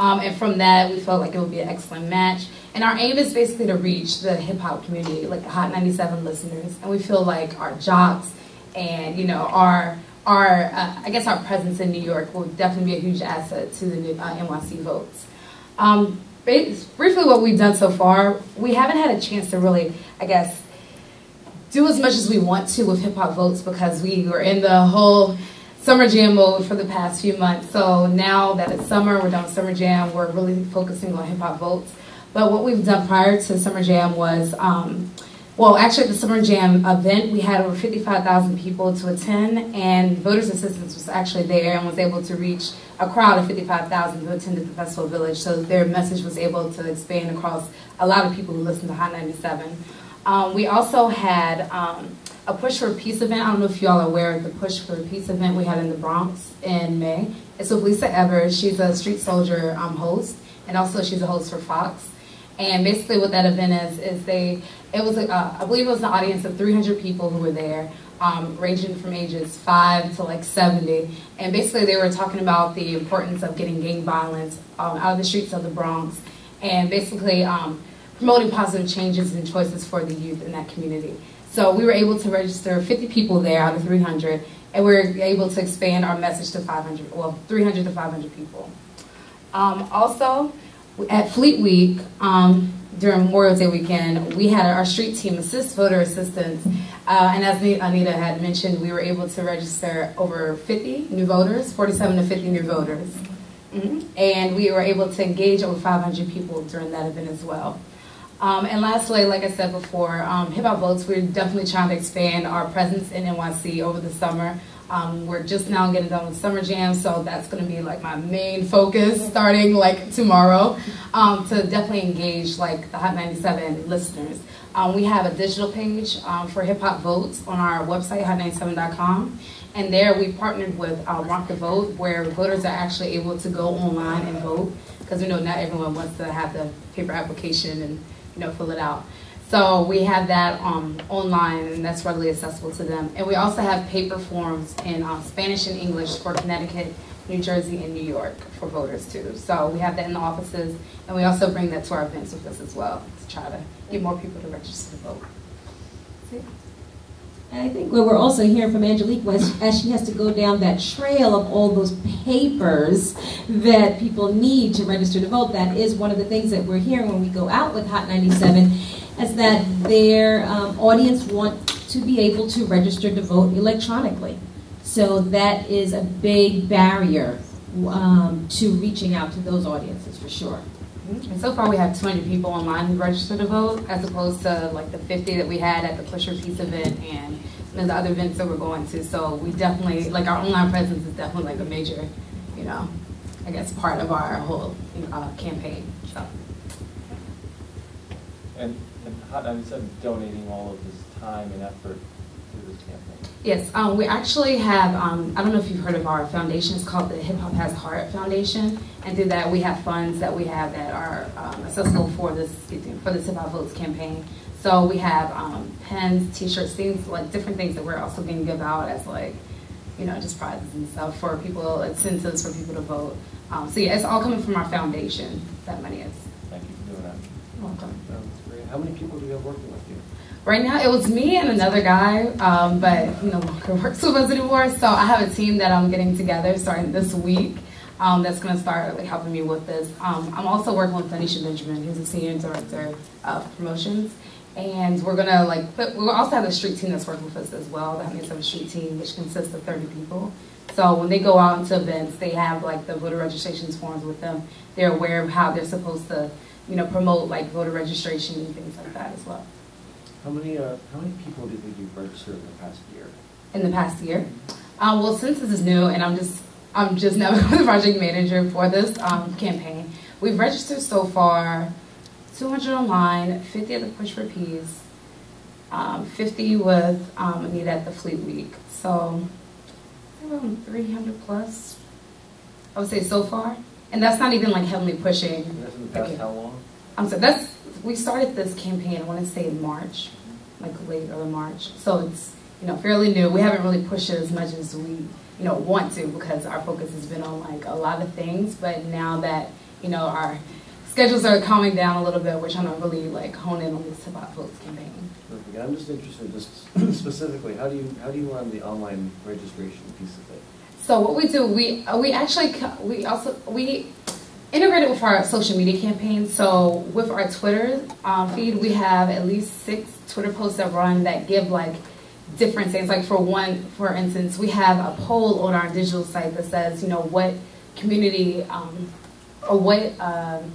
Um, and from that, we felt like it would be an excellent match. And our aim is basically to reach the hip hop community, like the Hot 97 listeners. And we feel like our jocks and, you know, our, our uh, I guess our presence in New York will definitely be a huge asset to the uh, NYC votes. Um, briefly, what we've done so far, we haven't had a chance to really, I guess, do as much as we want to with hip hop votes because we were in the whole summer jam mode for the past few months. So now that it's summer, we're done with summer jam, we're really focusing on hip hop votes. But what we've done prior to summer jam was, um, well, actually at the summer jam event, we had over 55,000 people to attend, and voters assistance was actually there and was able to reach a crowd of 55,000 who attended the festival village. So their message was able to expand across a lot of people who listened to Hot 97. Um, we also had um, a Push for Peace event. I don't know if you all are aware of the Push for Peace event we had in the Bronx in May. It's with Lisa Evers. She's a street soldier um, host, and also she's a host for Fox. And basically, what that event is is they it was a, uh, I believe it was an audience of 300 people who were there, um, ranging from ages five to like 70. And basically, they were talking about the importance of getting gang violence um, out of the streets of the Bronx, and basically um, promoting positive changes and choices for the youth in that community. So we were able to register 50 people there out of 300, and we were able to expand our message to 500, well, 300 to 500 people. Um, also, at Fleet Week, um, during Memorial Day weekend, we had our street team assist voter assistance. Uh, and as Anita had mentioned, we were able to register over 50 new voters, 47 to 50 new voters. Mhm. And we were able to engage over 500 people during that event as well. Um, and lastly, like I said before, um, Hip Hop Votes, we're definitely trying to expand our presence in NYC over the summer. Um, we're just now getting done with Summer Jam, so that's going to be like my main focus starting like tomorrow um, to definitely engage like the Hot 97 listeners. Um, we have a digital page um, for Hip Hop Votes on our website, hot97.com. And there we partnered with um, Rock the Vote, where voters are actually able to go online and vote, because we know not everyone wants to have the paper application and you know fill it out. So we have that um, online, and that's readily accessible to them. And we also have paper forms in uh, Spanish and English for Connecticut, New Jersey, and New York for voters too. So we have that in the offices, and we also bring that to our events with us as well to try to get more people to register to vote. I think what we're also hearing from Angelique was as she has to go down that trail of all those papers that people need to register to vote, that is one of the things that we're hearing when we go out with Hot 97, is that their um, audience want to be able to register to vote electronically. So that is a big barrier um, to reaching out to those audiences for sure. And so far, we have 200 people online who registered to vote, as opposed to like the 50 that we had at the Push for Peace event and you know, the other events that we're going to. So we definitely, like our online presence is definitely like a major, you know, I guess, part of our whole uh, campaign. So. And, and Hot 97 donating all of this time and effort to this campaign. Yes, um, we actually have, um, I don't know if you've heard of our foundation, it's called the Hip Hop Has Heart Foundation. And through that, we have funds that we have that are um, accessible for this, me, for this Hip Hop Votes campaign. So we have um, pens, t-shirts, things, like different things that we're also going to give out as like, you know, just prizes and stuff for people, incentives for people to vote. Um, so yeah, it's all coming from our foundation, that money is. Thank you for doing that. You're welcome. That's great. How many people do you have working with you? Right now, it was me and another guy, um, but no longer works with us anymore. So I have a team that I'm getting together starting this week. Um, that's going to start like helping me with this. Um, I'm also working with Tanisha Benjamin, who's a senior director of promotions, and we're gonna like put. We also have a street team that's working with us as well. That makes up a street team, which consists of 30 people. So when they go out into events, they have like the voter registrations forms with them. They're aware of how they're supposed to, you know, promote like voter registration and things like that as well. How many, uh, how many people do you think you've registered in the past year? in the past year. Um, well, since this is new, and I'm just I'm just now the project manager for this um, campaign, we've registered so far 200 online, 50 at the Push for Peace, um, 50 with um, Anita at the Fleet Week. So around 300 plus, I would say so far. And that's not even like heavily pushing. And that's in the past Okay. how long? Um, so that's we started this campaign. I want to say in March, like late early March. So it's you know fairly new. We haven't really pushed it as much as we you know want to because our focus has been on like a lot of things. But now that you know our schedules are calming down a little bit, we're trying to really like hone in on this hip hop votes campaign. Perfect. I'm just interested, just specifically, how do you, how do you run the online registration piece of it? So what we do, we uh, we actually we also we integrate it with our social media campaign. So with our Twitter um, feed, we have at least six Twitter posts that run that give like different things. Like for one, for instance, we have a poll on our digital site that says, you know, what community um, or what um,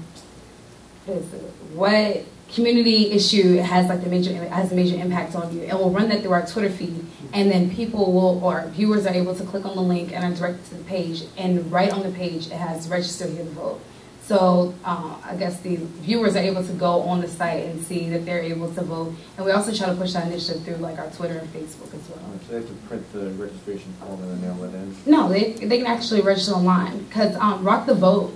what community issue has like the major has a major impact on you, and we'll run that through our Twitter feed, and then people will or viewers are able to click on the link and are directed to the page, and right on the page it has register here to vote. So uh, I guess the viewers are able to go on the site and see that they're able to vote, and we also try to push that initiative through like our Twitter and Facebook as well. So they have to print the registration form and then mail it in? No, they they can actually register online because um, Rock the Vote.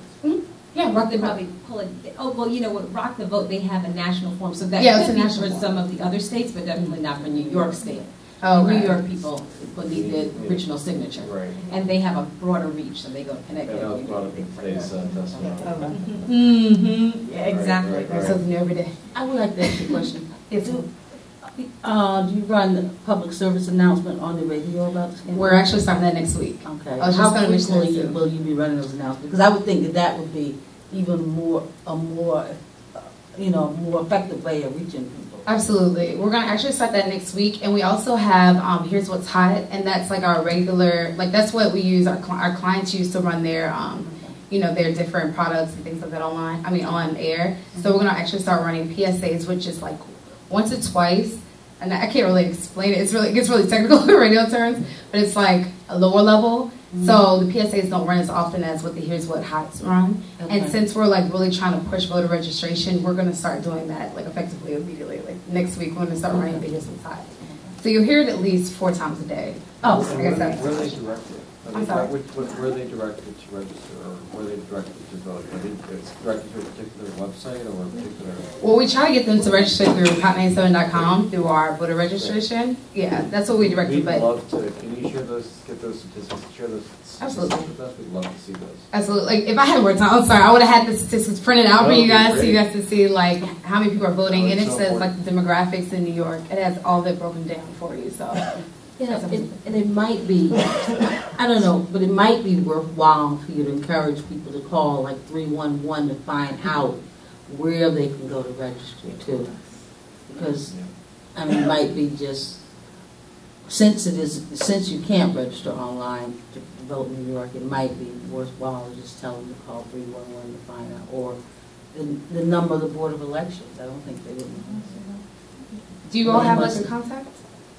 Yeah, Rock They the Vote. probably pull it, oh, well, you know, with Rock the Vote, they have a national form, so that Yeah, it's could a be national for form. some of the other states, but definitely not for New York State. Oh, New right. York people will need the original signature. Right. And they have a broader reach, so they go to Connecticut. And that was brought up in today's uh, testimony. Mm-hmm, yeah, exactly. Right, right, There's something every day. I would like to ask you a question. Yes, Do, uh, do you run the public service announcement on the radio about this? we're actually starting that next week. Okay. How gonna frequently too. will you be running those announcements? Because I would think that that would be even more, a more, uh, you know, more effective way of reaching people. Absolutely. We're going to actually start that next week. And we also have um, Here's What's Hot. And that's like our regular, like that's what we use, our, our clients use to run their, um, you know, their different products and things like that online, I mean, on air. So we're going to actually start running PSAs, which is like once or twice. And I can't really explain it. It's really, it gets really technical in radio terms, but it's like a lower level. Mm-hmm. So the PSAs don't run as often as what the Here's What Hots run. Okay. And since we're like really trying to push voter registration, we're gonna start doing that like effectively immediately. Like next week, we're gonna start running videos inside. So you'll hear it at least four times a day. Oh, I guess that's. where are they directed? They- sorry? which- what- Where they directed to register, or where are they directed to vote? Are they, it's directed to a particular website or a particular? Well, we try to get them to register through hot97.com through our voter registration. Yeah, that's what we direct them, We'd but love to, can you share those, get those statistics, share those statistics Absolutely. with us? We'd love to see those. absolutely. Like if I had more time, I'm sorry, I would have had the statistics printed out for you guys, so you guys to see like how many people are voting, and it so says like the demographics in New York. It has all that broken down for you. So Yeah, and, and it might be, I don't know, but it might be worthwhile for you to encourage people to call like three-one-one to find out where they can go to register too. Because, I mean, it might be just, since it is, since you can't register online to vote in New York, it might be worthwhile to just tell them to call three-one-one to find out, or the, the number of the Board of Elections, I don't think they would know. do you all have like Unless- a contact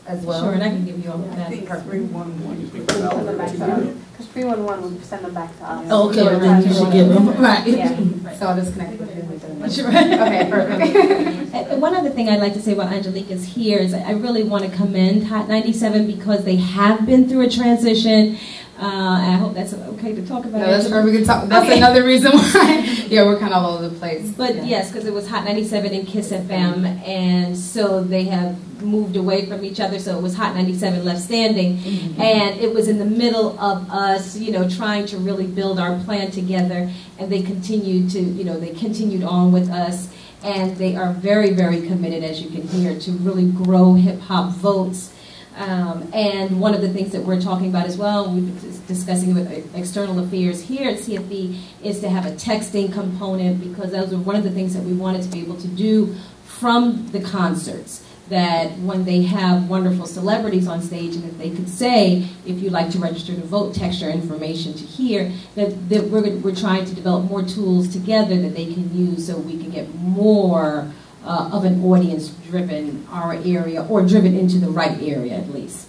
as well? Sure, and I can give you all of that. I think Perfect. three one one. You think about it. Because Because 311 would send them back to us. Oh, Okay, well, then you should give them, right. Yeah. So I'll just connect with you. Right. Okay, perfect. And One other thing I'd like to say while Angelique is here is I really want to commend Hot 97 because they have been through a transition. Uh, I hope that's okay to talk about. No, that's perfect. We can talk. That's Okay. another reason why. Yeah, we're kind of all over the place. But Yeah. yes, because it was Hot 97 and Kiss FM, and so they have moved away from each other. So it was Hot 97 left standing, and it was in the middle of us, you know, trying to really build our plan together. And they continued to, you know, they continued on with us, and they are very, very committed, as you can hear, to really grow hip hop votes. Um, and one of the things that we're talking about as well, we've been discussing with uh, external affairs here at CFB, is to have a texting component because those are one of the things that we wanted to be able to do from the concerts. That when they have wonderful celebrities on stage, and if they could say, if you'd like to register to vote, text your information to here, that, that we're, we're trying to develop more tools together that they can use so we can get more uh, of an audience driven our area or driven into the right area at least.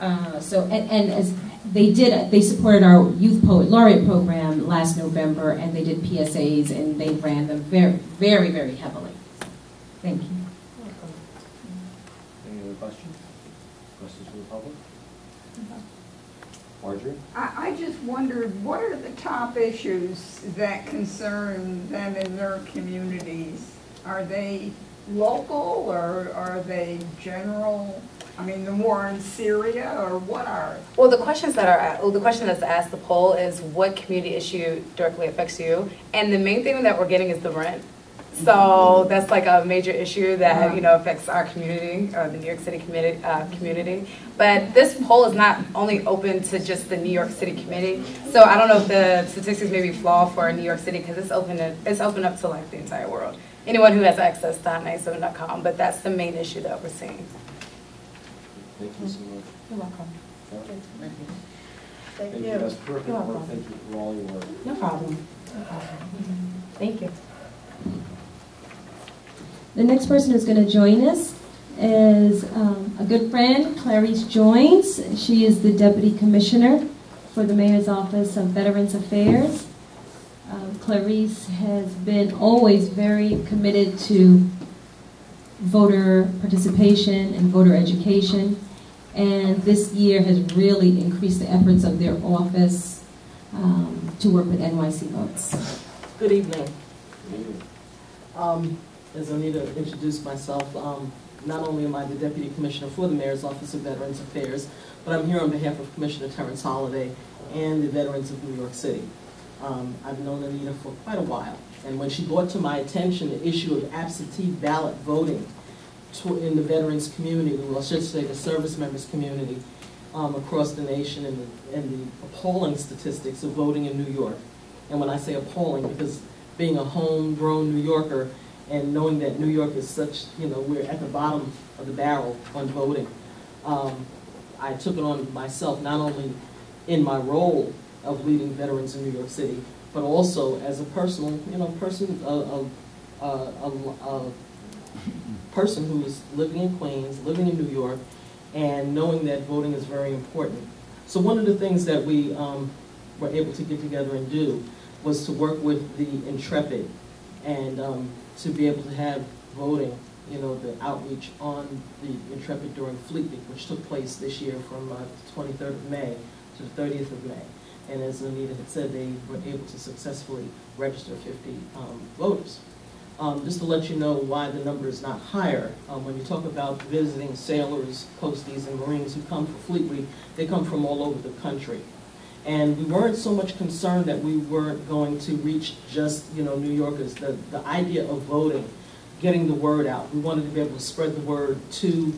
Uh, so and, and as they did, they supported our youth poet laureate program last November, and they did PSAs and they ran them very, very, very heavily. Thank you. Any other questions? Questions from the public? Marjorie? I, I just wondered, what are the top issues that concern them in their communities? Are they local or are they general? I mean, the war in Syria or what are? Well, the questions that are, well, the question that's asked the poll is what community issue directly affects you? And the main thing that we're getting is the rent. So mm-hmm. that's like a major issue that, uh-huh. you know, affects our community, or the New York City community, uh, community. But this poll is not only open to just the New York City community. So I don't know if the statistics may be flawed for New York City, because it's open, to- it's open up to like the entire world. Anyone who has access to hot97.com, but that's the main issue that we're seeing. Thank you so much. You're welcome. Thank you. That's perfect You're work. welcome. Thank you for all your work. No problem. No problem. Thank you. The next person who's going to join us is um, a good friend, Clarice Joynes. She is the Deputy Commissioner for the Mayor's Office of Veterans Affairs. Um, Clarice has been always very committed to voter participation and voter education, and this year has really increased the efforts of their office um, to work with NYC votes. Good evening. Um, As Anita introduced myself, um, not only am I the Deputy Commissioner for the Mayor's Office of Veterans Affairs, but I'm here on behalf of Commissioner Terrence Holliday and the veterans of New York City. Um, I've known Anita for quite a while, and when she brought to my attention the issue of absentee ballot voting to- in the veterans community, well, I should say the service members community um, across the nation and the, and the appalling statistics of voting in New York. And when I say appalling, because being a homegrown New Yorker and knowing that New York is such, you know, we're at the bottom of the barrel on voting, um, I took it on myself, not only in my role of leading veterans in New York City, but also as a personal, you know, person, a, a, a, a, person who is living in Queens, living in New York, and knowing that voting is very important. So one of the things that we um, were able to get together and do was to work with the Intrepid and um, to be able to have voting, you know, the outreach on the Intrepid during Fleet Week, which took place this year from uh, the 23rd of May to the 30th of May. And as Anita had said, they were able to successfully register 50 um, voters. Um, just to let you know why the number is not higher, um, when you talk about visiting sailors, Coasties, and Marines who come for Fleet Week, they come from all over the country. And we weren't so much concerned that we weren't going to reach just, you know, New Yorkers. The, the idea of voting, getting the word out, we wanted to be able to spread the word to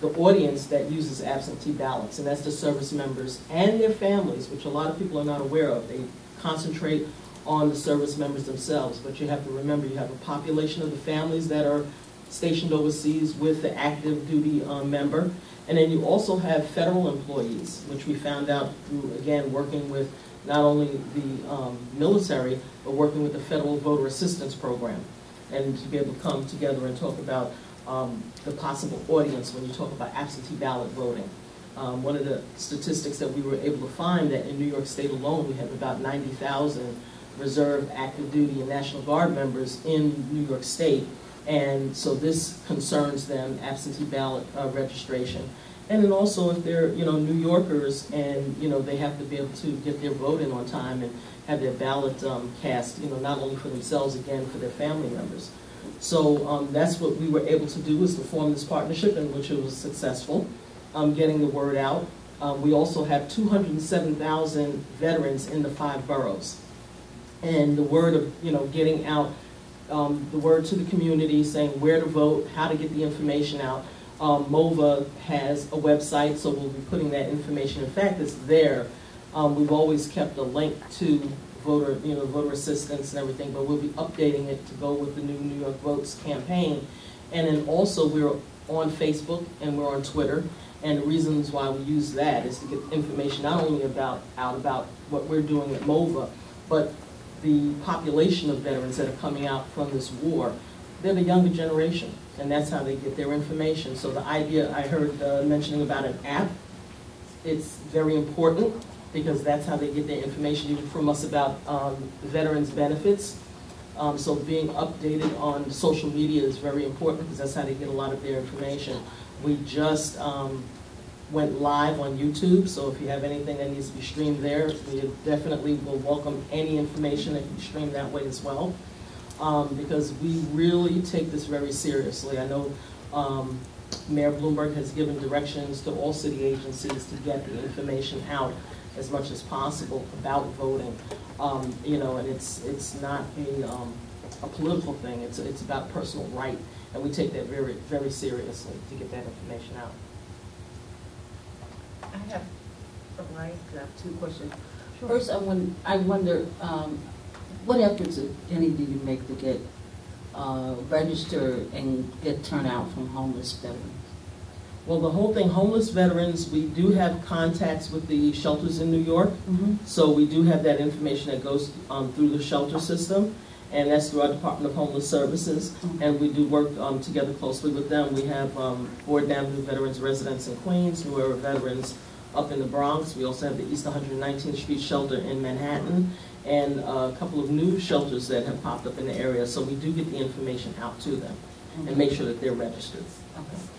the audience that uses absentee ballots, and that's the service members and their families, which a lot of people are not aware of. They concentrate on the service members themselves, but you have to remember you have a population of the families that are stationed overseas with the active duty um, member, and then you also have federal employees, which we found out through, again, working with not only the um, military, but working with the Federal Voter Assistance Program, and to be able to come together and talk about um, the possible audience when you talk about absentee ballot voting. Um, One of the statistics that we were able to find that in New York State alone, we have about 90,000 reserve, active duty, and National Guard members in New York State. And so this concerns them, absentee ballot uh, registration. And then also if they're, you know, New Yorkers and, you know, they have to be able to get their vote in on time and have their ballot um, cast, you know, not only for themselves, again, for their family members. So um, that's what we were able to do, is to form this partnership, in which it was successful, um, getting the word out. Um, We also have 207,000 veterans in the five boroughs. And the word of, you know, getting out, um, the word to the community, saying where to vote, how to get the information out. Um, MOVA has a website, so we'll be putting that information. In fact, it's there. Um, We've always kept a link to voter, you know, voter assistance and everything, but we'll be updating it to go with the new New York Votes campaign. And then also, we're on Facebook and we're on Twitter. And the reasons why we use that is to get information not only about, out about what we're doing at MOVA, but the population of veterans that are coming out from this war. They're the younger generation, and that's how they get their information. So the idea I heard uh, mentioning about an app, it's very important because that's how they get their information, even from us about um, veterans benefits. Um, so being updated on social media is very important because that's how they get a lot of their information. We just um, went live on YouTube, so if you have anything that needs to be streamed there, we definitely will welcome any information that can be streamed that way as well. Um, because we really take this very seriously. I know um, Mayor Bloomberg has given directions to all city agencies to get the information out as much as possible about voting. Um, you know, and it's it's not a um, a political thing. It's it's about personal right, and we take that very very seriously to get that information out. I have, for Mike, I have two questions. First, I won, I wonder, um, what efforts, if any, do you make to get, uh, registered and get turnout from homeless veterans? Well, the whole thing, homeless veterans, we do have contacts with the shelters in New York. So we do have that information that goes um, through the shelter system, and that's through our Department of Homeless Services. And we do work um, together closely with them. We have um, Borden Avenue Veterans Residents in Queens, who are veterans up in the Bronx. We also have the East 119th Street Shelter in Manhattan, and a couple of new shelters that have popped up in the area. So we do get the information out to them and make sure that they're registered. Okay.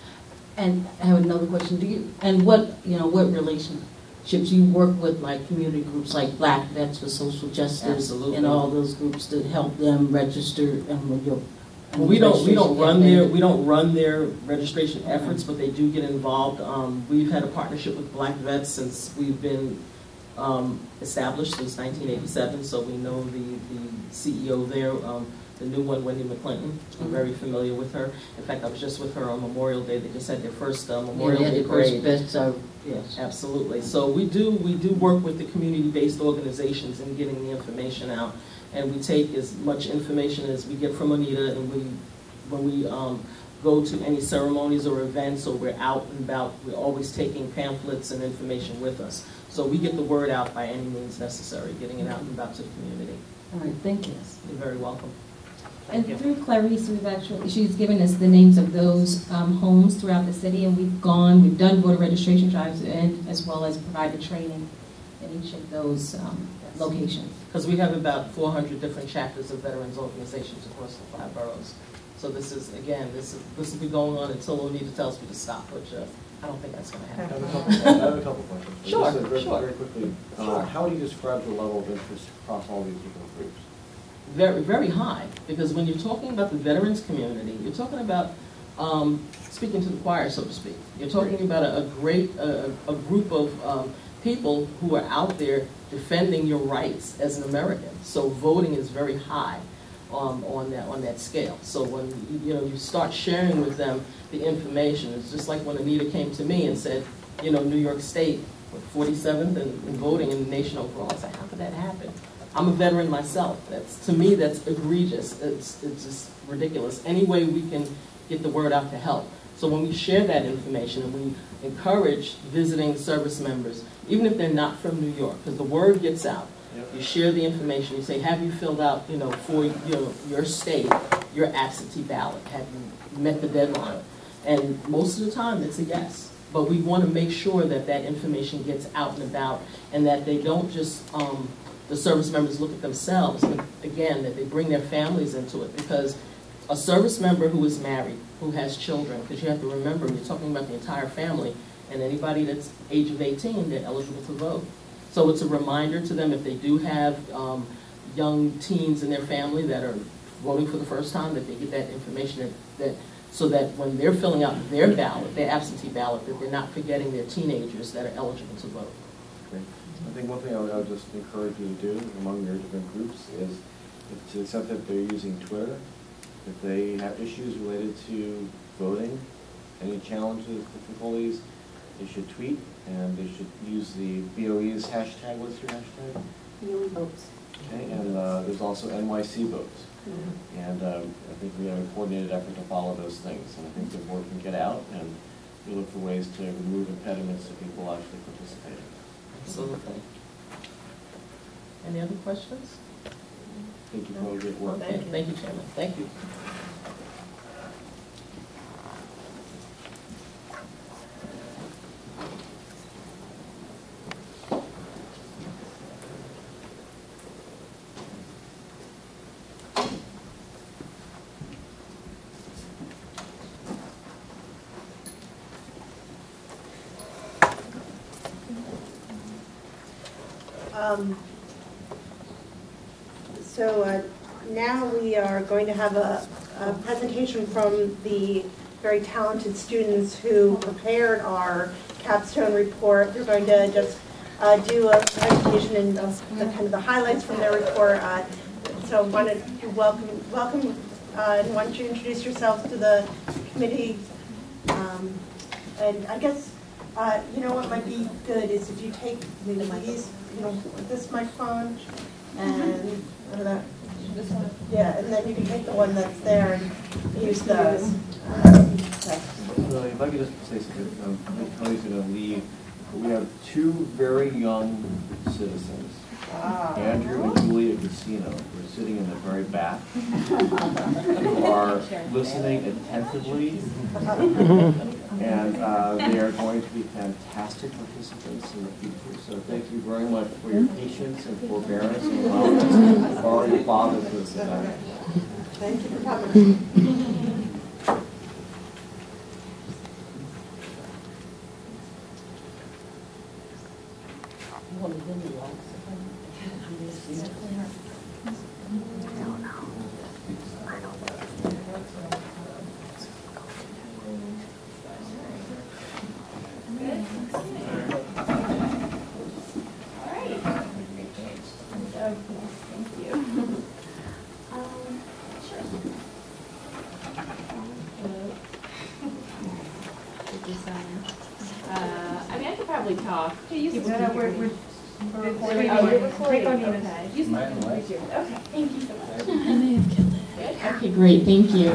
And I have another question, do you, and what, you know, what relationships you work with, like, community groups like Black Vets for Social Justice? Absolutely. And all those groups to help them register and with your. Well, we don't, we don't run their, we don't run their registration efforts, but they do get involved. Um, we've had a partnership with Black Vets since we've been, um, established since nineteen eighty-seven, so we know the, the CEO there, um, the new one, Wendy McClinton. We're very familiar with her. In fact, I was just with her on Memorial Day. They just had their first uh, Memorial Day parade. best, uh, yes. Absolutely. So we do, we do work with the community-based organizations in getting the information out. And we take as much information as we get from Anita, and we, when we um, go to any ceremonies or events, or we're out and about, we're always taking pamphlets and information with us. So we get the word out by any means necessary, getting it out and about to the community. All right, thank you. You're very welcome. And through Clarice, we've actually, she's given us the names of those um, homes throughout the city, and we've gone, we've done voter registration drives, and as well as provided training in each of those um, locations. Because we have about 400 different chapters of veterans organizations across the five boroughs. So this is, again, this is, this will be going on until Anita tells me to stop, which uh, I don't think that's going to I have happen. a couple, I have a couple questions. Just, Sure, very- sure. Very quickly, uh, Sure. how do you describe the level of interest across all these different groups? Very, very high, because when you're talking about the veterans community, you're talking about, um, speaking to the choir, so to speak. You're talking about a, a great, a, a group of, um, people who are out there defending your rights as an American. So voting is very high, um, on that, on that scale. So when, you- know, you start sharing with them the information, it's just like when Anita came to me and said, you know, New York State, forty-seventh in, in voting in the nation overall, I said, how could that happen? I'm a veteran myself. That's, to me, that's egregious. It's, it's just ridiculous. Any way we can get the word out to help. So when we share that information and we encourage visiting service members, even if they're not from New York, because the word gets out. You share the information. You say, have you filled out, you know, for your, your state, your absentee ballot? Have you met the deadline? And most of the time, it's a yes. But we want to make sure that that information gets out and about and that they don't just, um, the service members look at themselves, but again, that they bring their families into it because a service member who is married, who has children, because you have to remember, you're talking about the entire family, and anybody that's age of 18, they're eligible to vote. So it's a reminder to them if they do have um, young teens in their family that are voting for the first time, that they get that information that, that so that when they're filling out their ballot, their absentee ballot, that they're not forgetting their teenagers that are eligible to vote. I think one thing I would, I would just encourage you to do among your different groups is, if to the extent that they're using Twitter, if they have issues related to voting, any challenges, difficulties, they should tweet, and they should use the BOE's hashtag, what's your hashtag? BOE votes. Okay, and uh, there's also NYC votes. And um, I think we have a coordinated effort to follow those things, and I think the board can get out and we look for ways to remove impediments so people actually participate. Absolutely. Any other questions? Thank you for all your work. Thank you, Chairman. Thank you. Um, So uh, now we are going to have a a presentation from the very talented students who prepared our capstone report. They're going to just uh, do a presentation and uh, the kind of the highlights from their report. Uh, So wanted to welcome, welcome, uh, and why don't you introduce yourselves to the committee? Um, And I guess, uh, you know what might be good is if you take these, you know, this microphone and, or that, yeah, and then you can take the one that's there and use those. Um, so. If I could just say something, um, I think going to leave, but we have two very young citizens, Andrew and Julia Casino, who are sitting in the very back, who are listening attentively, and uh, they are going to be fantastic participants in the future. So thank you very much for your patience and forbearance and allowing us to already bother for this event. Thank you for coming. Uh, I mean, I could probably talk. People No, can no, hear we're- me. we're- Oh, we're you're recording. recording, okay. Use my phone. Okay, thank you so much. I may have killed it. Okay, great, thank you.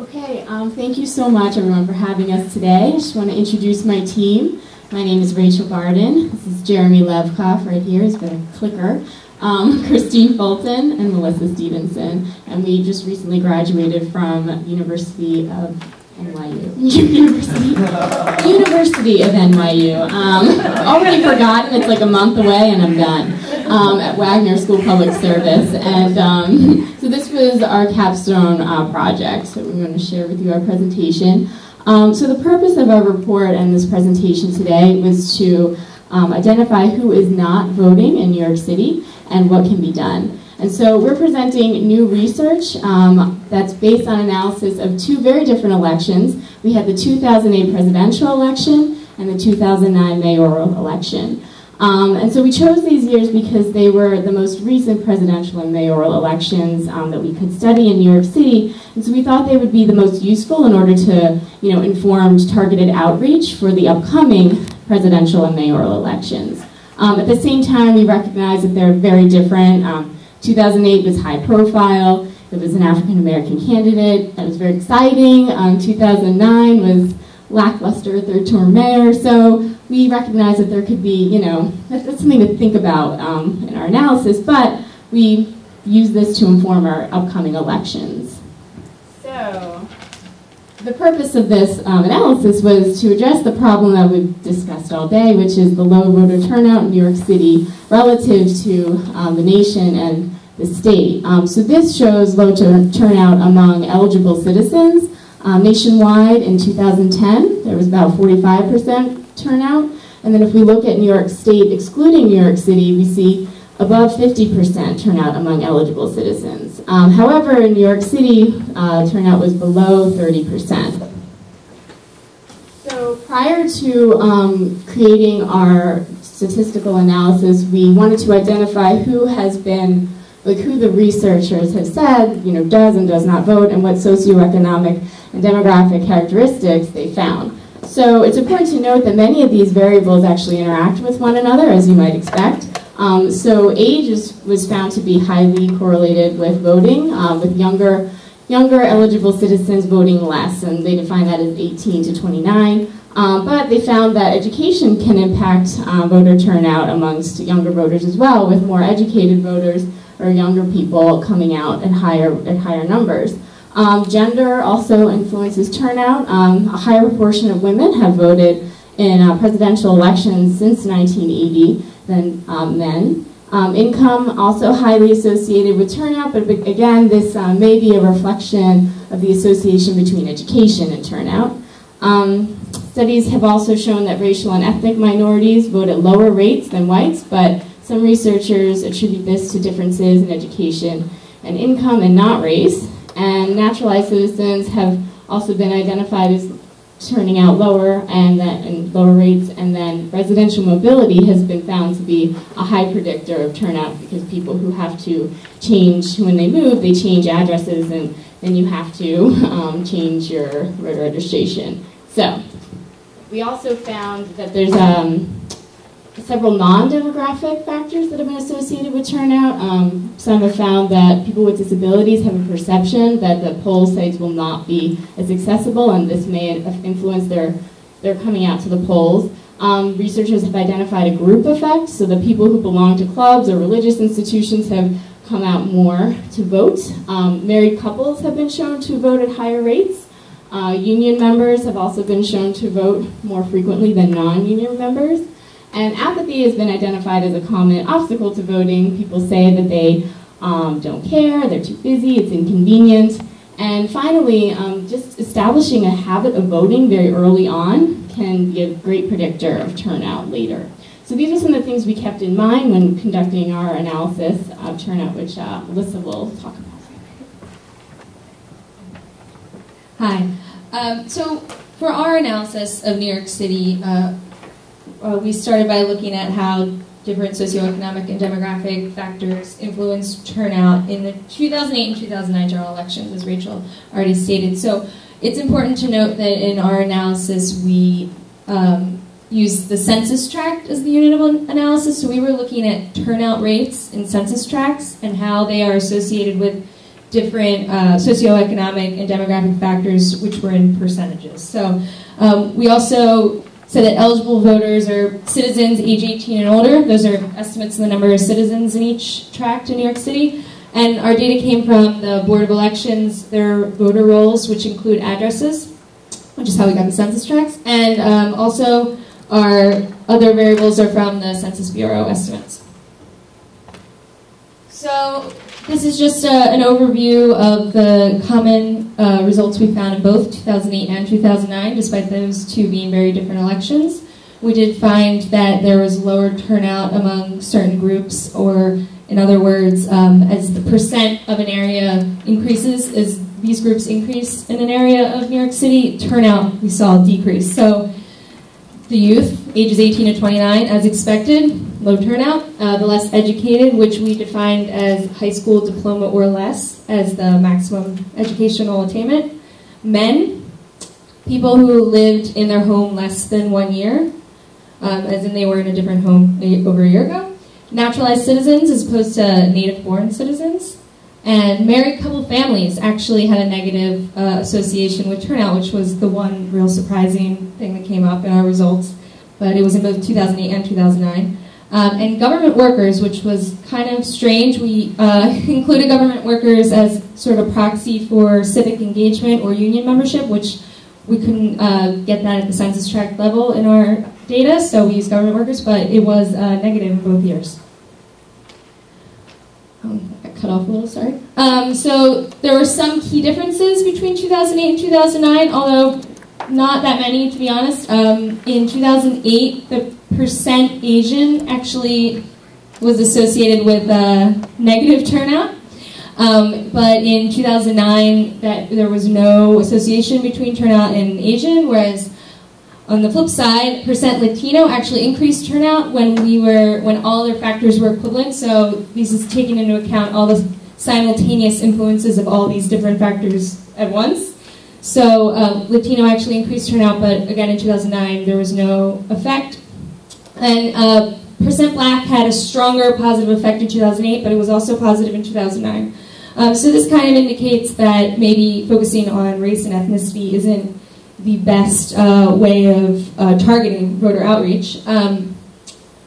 Okay, um, thank you so much, everyone, for having us today. I just want to introduce my team. My name is Rachel Barden. This is Jeremy Levkoff right here. He's been a clicker. Um, Christine Fulton and Melissa Stevenson. And we just recently graduated from University of NYU. University, University of NYU. Um, already forgotten. It's like a month away, and I'm done. Um, at Wagner School Public Service, and um, so this was our capstone uh, project. So we're going to share with you our presentation. Um, so the purpose of our report and this presentation today was to um, identify who is not voting in New York City and what can be done. And so we're presenting new research um, that's based on analysis of two very different elections. We had the 2008 presidential election and the 2009 mayoral election. Um, and so we chose these years because they were the most recent presidential and mayoral elections um, that we could study in New York City. And so we thought they would be the most useful in order to, you know, inform targeted outreach for the upcoming presidential and mayoral elections. Um, at the same time, we recognize that they're very different. Um, 2008 was high profile. It was an African American candidate. That was very exciting. Um, 2009 was lackluster third term mayor. So we recognize that there could be, you know, that's, that's something to think about um, in our analysis, but we use this to inform our upcoming elections. So the purpose of this um, analysis was to address the problem that we've discussed all day, which is the low voter turnout in New York City relative to um, the nation and the state. Um, so this shows low tur turnout among eligible citizens. Um, nationwide in 2010, there was about 45% turnout. And then if we look at New York State, excluding New York City, we see above 50% turnout among eligible citizens. Um, however, in New York City, uh, turnout was below 30%. So prior to um, creating our statistical analysis, we wanted to identify who has been, like who the researchers have said, you know, does and does not vote, and what socioeconomic and demographic characteristics they found. So it's important to note that many of these variables actually interact with one another, as you might expect. Um, so age is, was found to be highly correlated with voting, uh, with younger, younger eligible citizens voting less, and they define that as 18 to 29. Um, but they found that education can impact uh, voter turnout amongst younger voters as well, with more educated voters or younger people coming out at higher, at higher numbers. Um, gender also influences turnout. Um, a higher proportion of women have voted in uh, presidential elections since 1980 than um, men. Um, income also highly associated with turnout, but again, this uh, may be a reflection of the association between education and turnout. Um, studies have also shown that racial and ethnic minorities vote at lower rates than whites, but some researchers attribute this to differences in education and income and not race. And naturalized citizens have also been identified as turning out lower and, that, and lower rates, and then residential mobility has been found to be a high predictor of turnout because people who have to change when they move, they change addresses, and then you have to um, change your registration. So, we also found that there's um, several non-demographic factors that have been associated with turnout. Um, some have found that people with disabilities have a perception that the poll sites will not be as accessible, and this may influence their, their coming out to the polls. Um, researchers have identified a group effect, so the people who belong to clubs or religious institutions have come out more to vote. Um, married couples have been shown to vote at higher rates. Uh, union members have also been shown to vote more frequently than non-union members. And apathy has been identified as a common obstacle to voting. People say that they um, don't care, they're too busy, it's inconvenient. And finally, um, just establishing a habit of voting very early on can be a great predictor of turnout later. So these are some of the things we kept in mind when conducting our analysis of turnout, which uh, Melissa will talk about. Hi. Um, so for our analysis of New York City, uh, uh, we started by looking at how different socioeconomic and demographic factors influence turnout in the 2008 and 2009 general elections, as Rachel already stated. So it's important to note that in our analysis, we um, use the census tract as the unit of analysis. So we were looking at turnout rates in census tracts and how they are associated with different uh, socioeconomic and demographic factors, which were in percentages. So um, we also so that eligible voters are citizens age 18 and older. Those are estimates of the number of citizens in each tract in New York City. And our data came from the Board of Elections, their voter rolls, which include addresses, which is how we got the census tracts. And um, also our other variables are from the Census Bureau estimates. So this is just a, uh, an overview of the common uh, results we found in both 2008 and 2009, despite those two being very different elections. We did find that there was lower turnout among certain groups, or in other words, um, as the percent of an area increases, as these groups increase in an area of New York City, turnout we saw decrease. So the youth, ages 18 to 29, as expected, low turnout. Uh, the less educated, which we defined as high school diploma or less as the maximum educational attainment. Men, people who lived in their home less than one year, um, as in they were in a different home over a year ago. Naturalized citizens as opposed to native born citizens. And married couple families actually had a negative uh, association with turnout, which was the one real surprising thing that came up in our results. But it was in both 2008 and 2009. Um, and government workers, which was kind of strange. We uh, included government workers as sort of a proxy for civic engagement or union membership, which we couldn't uh, get that at the census tract level in our data, so we used government workers, but it was uh, negative in both years. Um, cut off a little, sorry. Um, so there were some key differences between 2008 and 2009, although not that many, to be honest. Um, in 2008, the percent Asian actually was associated with a negative turnout. Um, but in 2009, that there was no association between turnout and Asian, whereas on the flip side, percent Latino actually increased turnout when we were when all their factors were equivalent. So this is taking into account all the simultaneous influences of all these different factors at once. So uh, Latino actually increased turnout, but again in 2009 there was no effect. And uh, percent Black had a stronger positive effect in 2008, but it was also positive in 2009. Um, so this kind of indicates that maybe focusing on race and ethnicity isn't the best uh, way of uh, targeting voter outreach, um,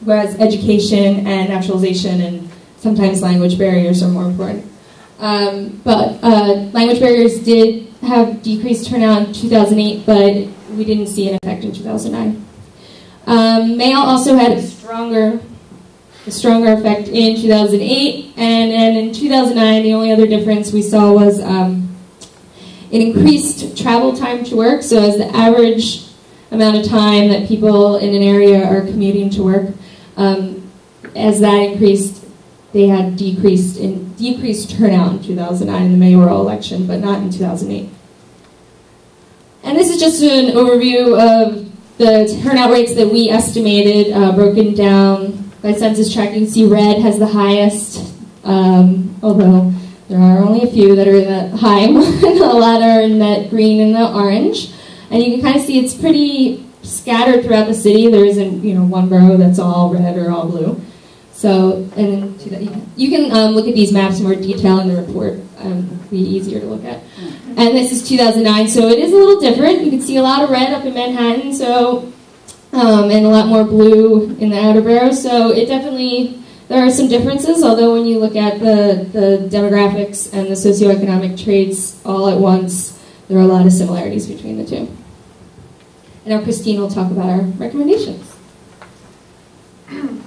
whereas education and naturalization and sometimes language barriers are more important. Um, but uh, language barriers did have decreased turnout in 2008, but we didn't see an effect in 2009. Um, male also had a stronger, a stronger effect in 2008, and, and in 2009, the only other difference we saw was um, it increased travel time to work. So as the average amount of time that people in an area are commuting to work, um, as that increased, they had decreased in decreased turnout in 2009 in the mayoral election, but not in 2008. And this is just an overview of the turnout rates that we estimated, uh, broken down by census can see red has the highest, um, although there are only a few that are in the high, one, a lot are in that green and the orange. And you can kind of see it's pretty scattered throughout the city. There isn't, you know, one borough that's all red or all blue. So, and then you can um, look at these maps in more detail in the report. Um, be easier to look at. And this is 2009, so it is a little different. You can see a lot of red up in Manhattan, so um, and a lot more blue in the outer boroughs. So it definitely there are some differences. Although when you look at the the demographics and the socioeconomic traits all at once, there are a lot of similarities between the two. And now Christine will talk about our recommendations.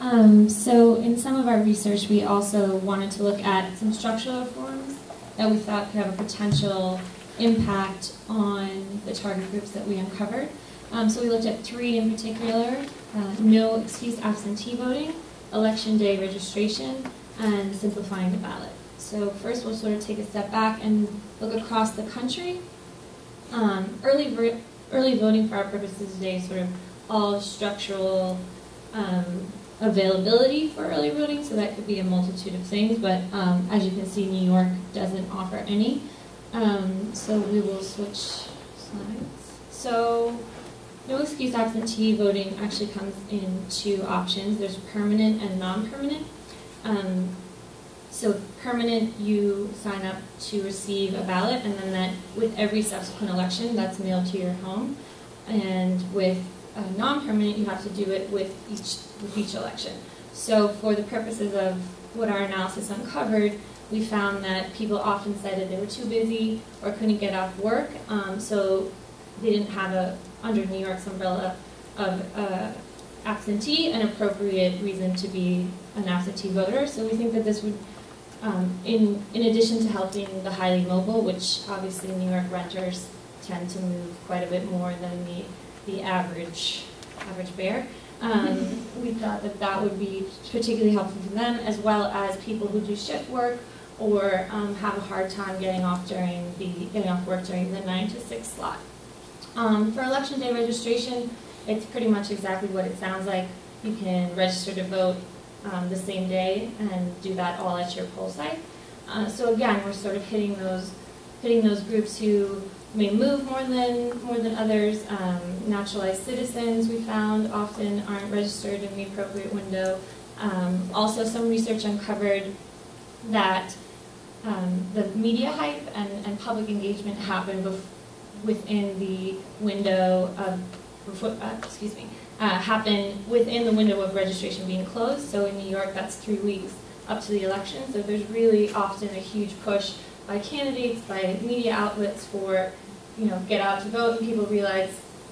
Um, so in some of our research, we also wanted to look at some structural reforms that we thought could have a potential impact on the target groups that we uncovered. Um, so we looked at three in particular, uh, no excuse absentee voting, election day registration, and simplifying the ballot. So first we'll sort of take a step back and look across the country. Um, early, early voting for our purposes today is sort of all structural um, availability for early voting, so that could be a multitude of things, but um, as you can see, New York doesn't offer any. Um, so we will switch slides. So no excuse absentee voting actually comes in two options. There's permanent and non-permanent. Um, so permanent, you sign up to receive a ballot, and then that with every subsequent election, that's mailed to your home. And with uh, non-permanent, you have to do it with each with each election. So for the purposes of what our analysis uncovered, we found that people often said that they were too busy or couldn't get off work, um, so they didn't have a under New York's umbrella of uh, absentee an appropriate reason to be an absentee voter. So we think that this would, um, in in addition to helping the highly mobile, which obviously New York renters tend to move quite a bit more than the the average average bear. Um, we thought that that would be particularly helpful for them, as well as people who do shift work or um, have a hard time getting off during the getting off work during the nine to six slot. Um, for election day registration, it's pretty much exactly what it sounds like. You can register to vote um, the same day and do that all at your poll site. Uh, so again, we're sort of hitting those hitting those groups who may move more than more than others. Um, naturalized citizens we found often aren't registered in the appropriate window. Um, also, some research uncovered that um, the media hype and, and public engagement happen within the window of uh, excuse me uh, happen within the window of registration being closed. So in New York, that's three weeks up to the election. So there's really often a huge push by candidates, by media outlets for you know, get out to vote and people realize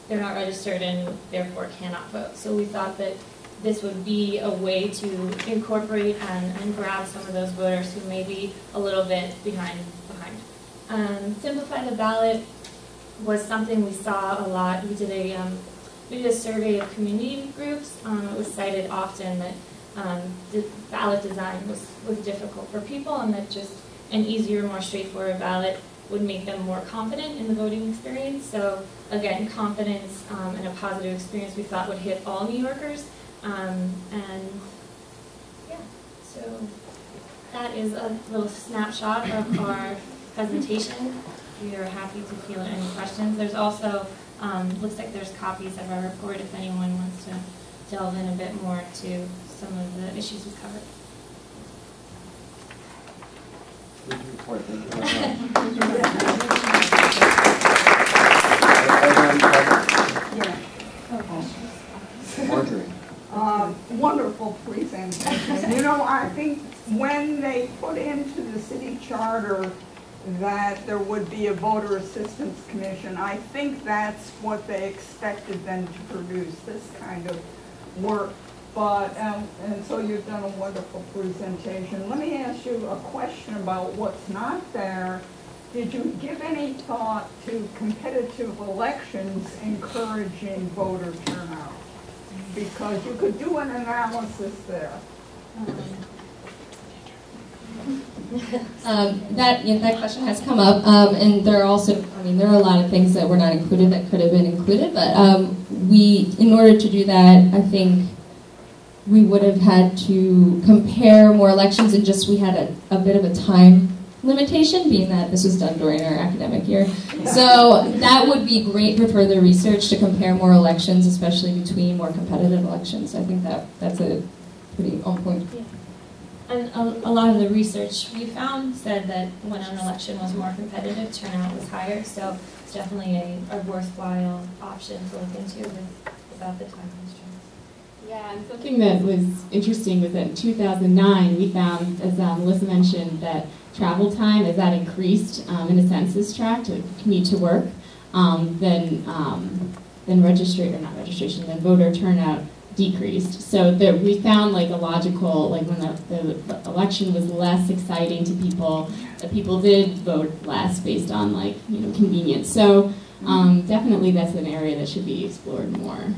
they're not registered and therefore cannot vote. So we thought that this would be a way to incorporate and, and grab some of those voters who may be a little bit behind. behind. Um, simplify the ballot was something we saw a lot. We did a um, we did a survey of community groups. Um, it was cited often that um, the ballot design was was difficult for people, and that just an easier, more straightforward ballot would make them more confident in the voting experience. So again, confidence um, and a positive experience we thought would hit all New Yorkers. Um, and yeah, so that is a little snapshot of our presentation. We are happy to field any questions. There's also, um, looks like there's copies of our report if anyone wants to delve in a bit more to some of the issues we covered. Report, thank you very much. Marjorie. Uh, Wonderful presentation. You know, I think when they put into the city charter that there would be a voter assistance commission, I think that's what they expected them to produce, this kind of work. But, um, and so you've done a wonderful presentation. Let me ask you a question about what's not there. Did you give any thought to competitive elections encouraging voter turnout? Because you could do an analysis there. Um, that, yeah, that question has come up, um, and there are also, I mean, there are a lot of things that were not included that could have been included, but um, we, in order to do that, I think we would have had to compare more elections and just, we had a, a bit of a time limitation, being that this was done during our academic year. So that would be great for further research to compare more elections, especially between more competitive elections. I think that that's a pretty on point. Yeah. And a, a lot of the research we found said that when an election was more competitive, turnout was higher. So it's definitely a, a worthwhile option to look into with, without the time constraints. Yeah, and something that was interesting was that in 2009, we found, as um, Melissa mentioned, that travel time, as that increased um, in a census tract to commute to work, um, then, um, then registration, or not registration, then voter turnout decreased. So that we found like a logical, like when the, the election was less exciting to people, that people did vote less based on like, you know, convenience. So um, definitely that's an area that should be explored more.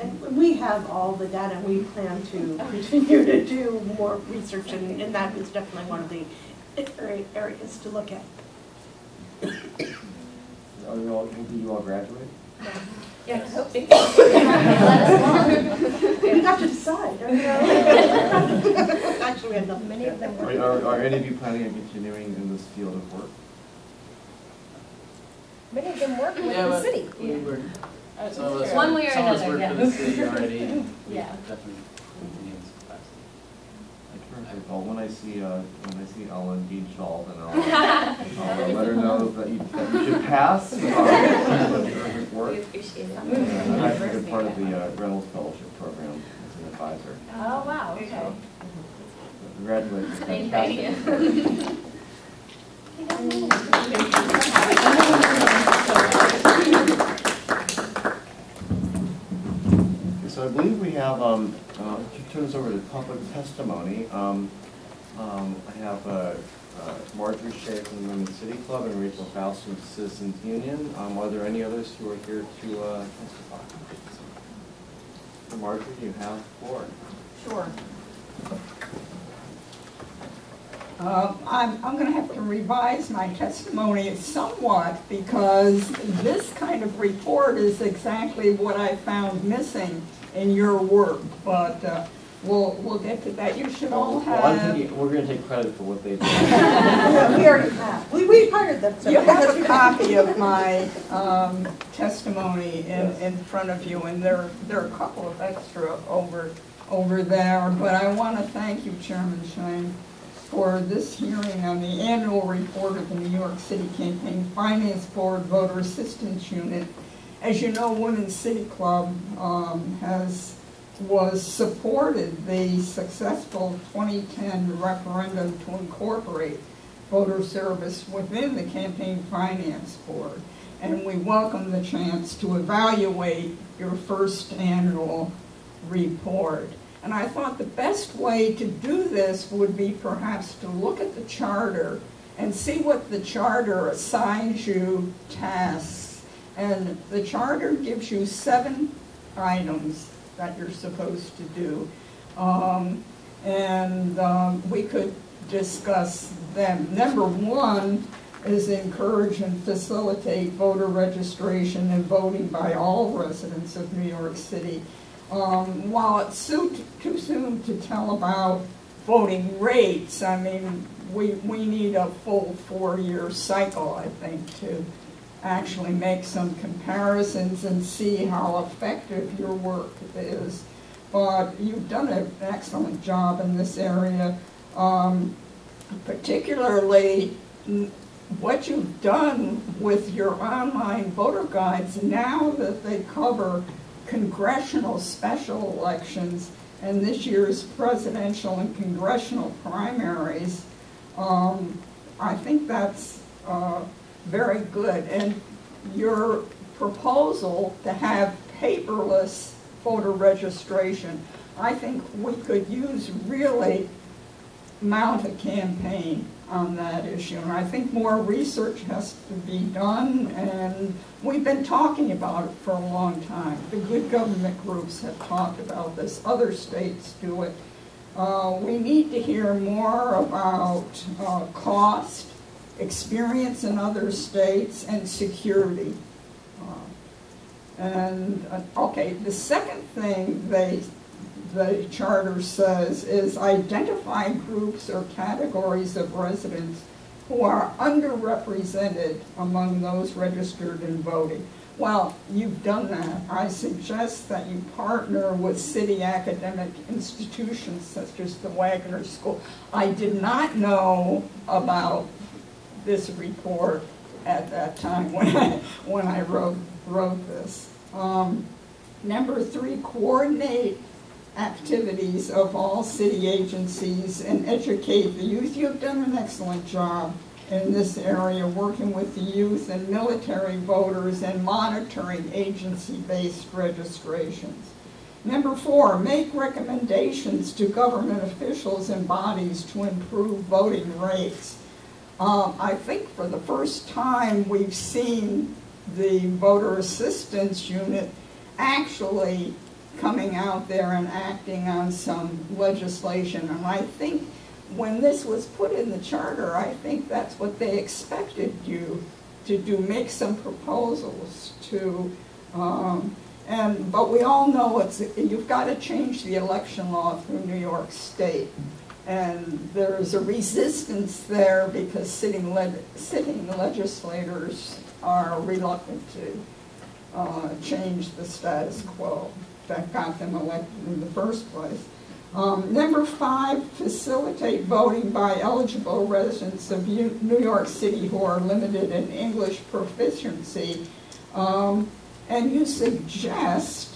And we have all the data, we plan to continue to do more research, and, and that is definitely one of the areas to look at. Are you all, did you all graduate? Yeah, I hope so. You have to decide. Actually, we have nothing, many of them. Are, are, are any of you planning on continuing in this field of work? Many of them work with Yeah, the city. we were, Uh, some of One way or some of us another, work for yeah. the city already, Yeah. definitely continue in this capacity. Terrific. Well, when I see, uh, when I see Ellen Dean Schall, then I'll, I'll let her know that you, that you should pass. uh, work. We appreciate it. And I'm actually a part of the uh, Reynolds Fellowship Program as an advisor. Oh, wow, okay. So, Congratulations. Thank Fantastic. you. So I believe we have, um, uh, turn this over to public testimony. Um, um, I have, uh, uh, Marjorie Shea from the Women's City Club and Rachel Fauss from Citizens Union. Um, are there any others who are here to, uh, testify? Marjorie, you have floor. Sure. Uh, I'm, I'm going to have to revise my testimony somewhat because this kind of report is exactly what I found missing in your work, but uh, we'll, we'll get to that. You should all Well, I'm have, thinking, we're gonna take credit for what they did. We already have, we, we hired them. so- you have a copy of my um, testimony in, in front of you, and there, there are a couple of extra over, over there, but I want to thank you, Chairman Shine, for this hearing on the annual report of the New York City Campaign Finance Board Voter Assistance Unit. As you know, Women's City Club um, has, was supported the successful 2010 referendum to incorporate voter service within the Campaign Finance Board. and we welcome the chance to evaluate your first annual report. And I thought the best way to do this would be perhaps to look at the charter and see what the charter assigns you tasks. And the charter gives you seven items that you're supposed to do. Um, and um, we could discuss them. Number one is encourage and facilitate voter registration and voting by all residents of New York City. Um, while it's too, soon to tell about voting rates, I mean, we, we need a full four-year cycle, I think, to actually make some comparisons and see how effective your work is. But you've done an excellent job in this area, um, particularly what you've done with your online voter guides now that they cover congressional special elections and this year's presidential and congressional primaries. Um, I think that's uh, very good. And your proposal to have paperless voter registration, I think we could use really mount a campaign on that issue. And I think more research has to be done, and we've been talking about it for a long time. The good government groups have talked about this. Other states do it. Uh, we need to hear more about uh, cost, experience in other states, and security. Uh, and, uh, okay, the second thing they the charter says is identify groups or categories of residents who are underrepresented among those registered and voting. Well, you've done that. I suggest that you partner with city academic institutions such as the Wagner School. I did not know about this report at that time when I, when I wrote, wrote this. Um, number three, coordinate activities of all city agencies and educate the youth. You've done an excellent job in this area, working with the youth and military voters and monitoring agency-based registrations. Number four, make recommendations to government officials and bodies to improve voting rates. Um, I think for the first time we've seen the voter assistance unit actually coming out there and acting on some legislation. And I think when this was put in the charter, I think that's what they expected you to do, make some proposals to, um, and but we all know it's you've got to change the election law through New York State, and there's a resistance there because sitting le sitting legislators are reluctant to uh, change the status quo that got them elected in the first place. Um, number five, facilitate voting by eligible residents of U New York City who are limited in English proficiency. Um, and you suggest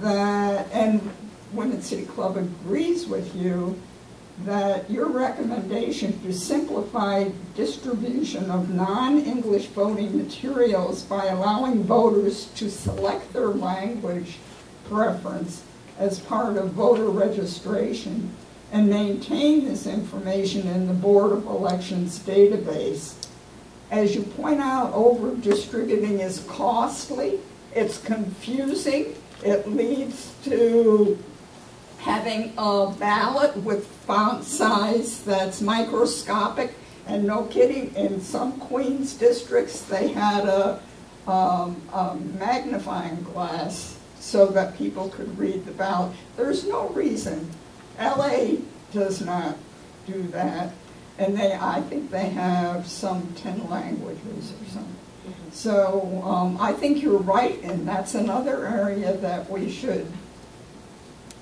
that, and Women's City Club agrees with you, that your recommendation to simplify distribution of non-English voting materials by allowing voters to select their language preference as part of voter registration and maintain this information in the Board of Elections database. As you point out, over-distributing is costly, it's confusing, it leads to having a ballot with font size that's microscopic, and no kidding, in some Queens districts, they had a, um, a magnifying glass so that people could read the ballot. There's no reason. LA does not do that. And they, I think they have some 10 languages or something. So um, I think you're right, and that's another area that we should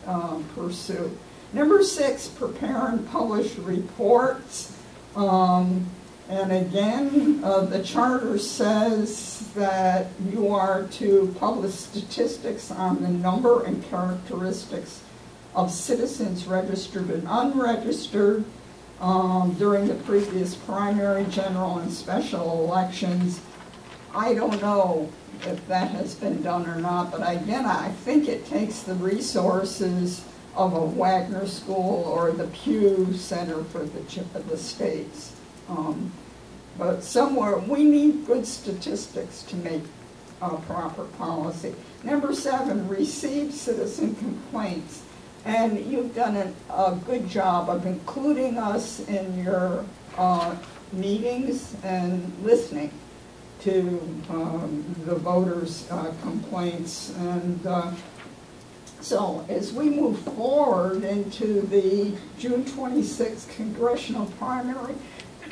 um, pursue. Number six, prepare and publish reports. Um, and again, uh, the charter says that you are to publish statistics on the number and characteristics of citizens registered and unregistered um, during the previous primary, general, and special elections. I don't know if that has been done or not, but again, I think it takes the resources of a Wagner School or the Pew Center for the, Ch- the States. Um, But somewhere, we need good statistics to make a proper policy. Number seven, receive citizen complaints. And you've done a, a good job of including us in your, uh, meetings and listening to, um, the voters' uh, complaints. And, uh, so as we move forward into the June 26th congressional primary,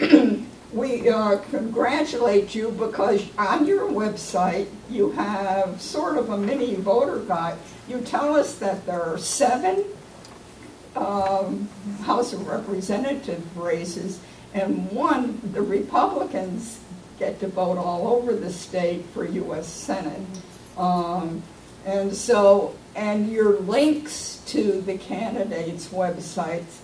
we uh, congratulate you because on your website you have sort of a mini voter guide. You tell us that there are seven um, House of Representative races and one, the Republicans get to vote all over the state for U.S. Senate. Um, and so, and your links to the candidates' websites,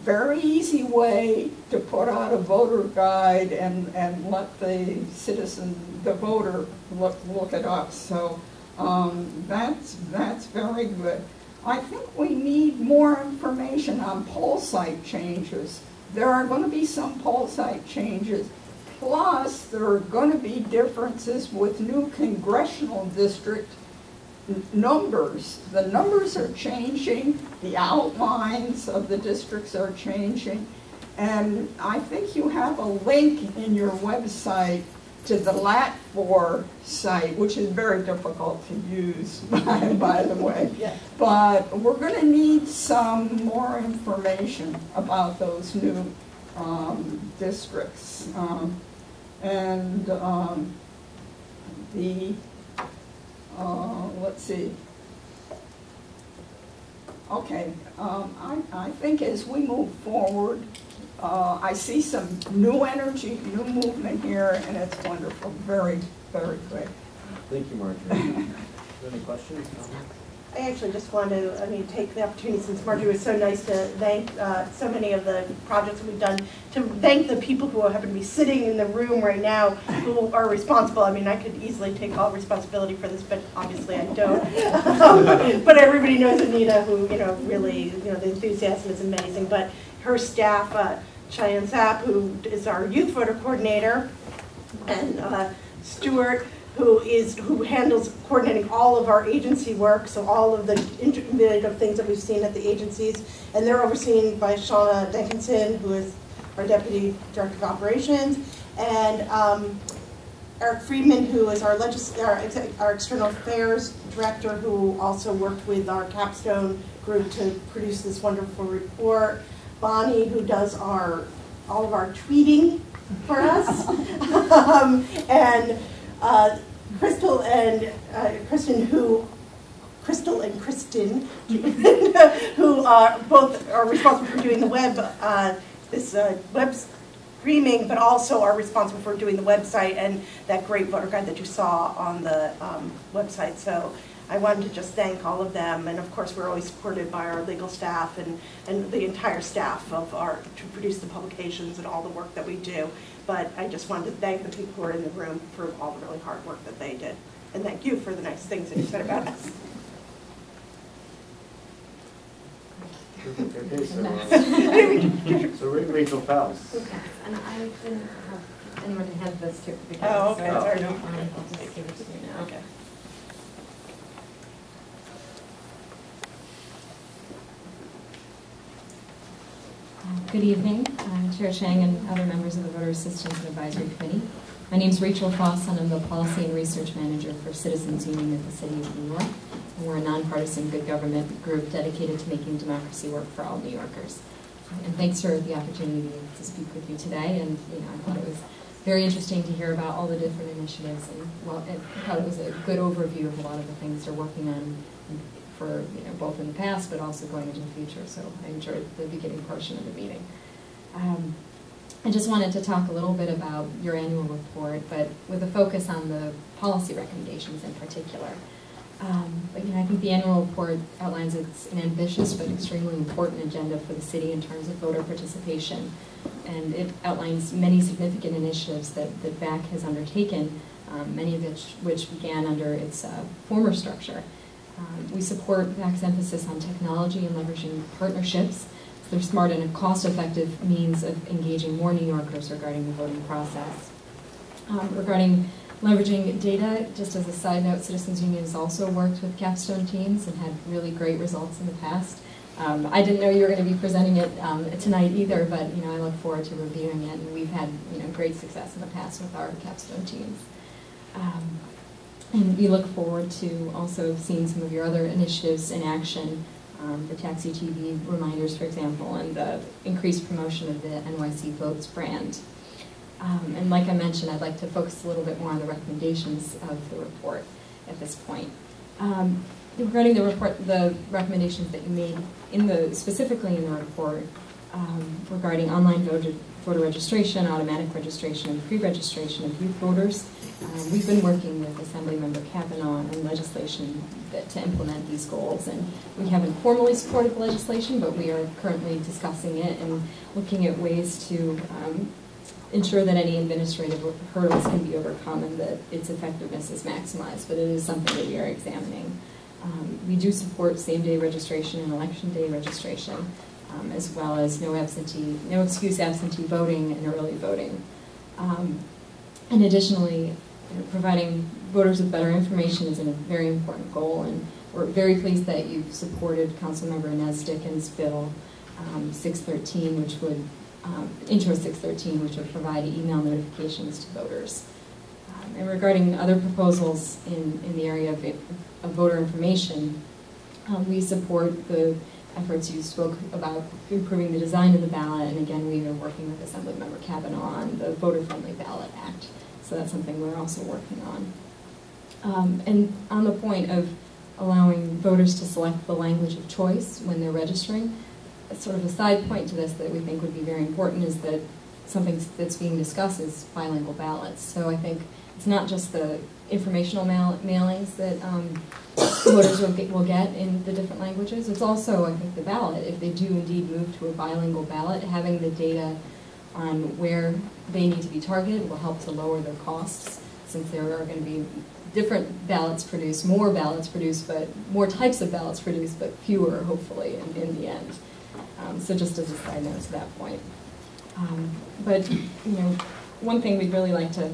very easy way to put out a voter guide and, and let the citizen, the voter, look, look it up. So um, that's, that's very good. I think we need more information on poll site changes. There are going to be some poll site changes. Plus, there are going to be differences with new congressional district numbers. The numbers are changing, the outlines of the districts are changing, and I think you have a link in your website to the LATFOR site, which is very difficult to use, by, by the way. But we're going to need some more information about those new um, districts. Um, and um, the, uh, let's see. Okay, um, I, I think as we move forward, uh, I see some new energy, new movement here, and it's wonderful. Very, very good. Thank you, Marjorie. Any questions? I actually just want to, I mean, take the opportunity, since Marjorie was so nice, to thank uh, so many of the projects we've done, to thank the people who happen to be sitting in the room right now who are responsible. I mean, I could easily take all responsibility for this, but obviously I don't. Um, But everybody knows Anita, who, you know, really, you know, the enthusiasm is amazing. But her staff, uh, Cheyenne Zapp, who is our youth voter coordinator, and uh, Stuart, who is, who handles coordinating all of our agency work, so all of the intermittent things that we've seen at the agencies, and they're overseen by Shauna Dickinson, who is our Deputy Director of Operations, and um, Eric Friedman, who is our our, our External Affairs Director, who also worked with our capstone group to produce this wonderful report. Bonnie, who does our, all of our tweeting for us. Um, And uh, Crystal and uh, Kristen, who, Crystal and Kristen, who are both are responsible for doing the web, uh, this uh, web streaming, but also are responsible for doing the website and that great voter guide that you saw on the um, website. So I wanted to just thank all of them, and of course, we're always supported by our legal staff and, and the entire staff of our, to produce the publications and all the work that we do. But I just wanted to thank the people who are in the room for all the really hard work that they did. And thank you for the nice things that you said about us. Okay, so, uh, so Ra- Rachel Fauss. And I didn't have anyone to hand this to because. Oh, okay, so sorry. if you don't mind, I'll just give it to you now. Okay. Good evening, uh, Chair Chang and other members of the Voter Assistance and Advisory Committee. My name is Rachel Fauss, and I'm the Policy and Research Manager for Citizens Union of the City of New York. And we're a nonpartisan good government group dedicated to making democracy work for all New Yorkers. And thanks for the opportunity to speak with you today. And you know, I thought it was very interesting to hear about all the different initiatives, and well, I thought it was a good overview of a lot of the things they're working on for you know both in the past, but also going into the future. So I enjoyed the beginning portion of the meeting. Um, I just wanted to talk a little bit about your annual report, but with a focus on the policy recommendations in particular. Um, but you know, I think the annual report outlines it's an ambitious but extremely important agenda for the city in terms of voter participation, and it outlines many significant initiatives that that VAC has undertaken um, many of which, which began under its uh, former structure. Um, we support VAC's emphasis on technology and leveraging partnerships. They're smart and cost-effective means of engaging more New Yorkers regarding the voting process. Um, regarding leveraging data, just as a side note, Citizens Union has also worked with capstone teams and had really great results in the past. Um, I didn't know you were going to be presenting it um, tonight either, but you know I look forward to reviewing it, and we've had you know great success in the past with our capstone teams. Um, and we look forward to also seeing some of your other initiatives in action, um, the Taxi TV reminders, for example, and the increased promotion of the NYC Votes brand. Um, and like I mentioned, I'd like to focus a little bit more on the recommendations of the report at this point. Um, regarding the report, the recommendations that you made in the specifically in the report um, regarding online voter, voter registration, automatic registration, and pre-registration of youth voters, um, we've been working with Assemblymember Kavanagh on legislation that, to implement these goals, and we haven't formally supported the legislation, but we are currently discussing it and looking at ways to um, ensure that any administrative hurdles can be overcome and that its effectiveness is maximized, but it is something that we are examining. Um, we do support same-day registration and election day registration, um, as well as no absentee, no excuse absentee voting and early voting. Um, and additionally, you know, providing voters with better information is a very important goal, and we're very pleased that you've supported Councilmember Inez Dickens' bill um, 613, which would um, Intro 613, which would provide email notifications to voters. Um, and regarding other proposals in, in the area of, of voter information, um, we support the efforts you spoke about improving the design of the ballot, and again, we are working with Assemblymember Kavanagh on the Voter Friendly Ballot Act. So that's something we're also working on. Um, and on the point of allowing voters to select the language of choice when they're registering, sort of a side point to this that we think would be very important is that something that's being discussed is bilingual ballots. So I think it's not just the informational mail mailings that um, voters will get, will get in the different languages. It's also, I think, the ballot. If they do indeed move to a bilingual ballot, having the data on where they need to be targeted will help to lower their costs since there are going to be different ballots produced, more ballots produced, but more types of ballots produced, but fewer, hopefully, in, in the end. Um, so just as a side note to that point. Um, but, you know, one thing we'd really like to,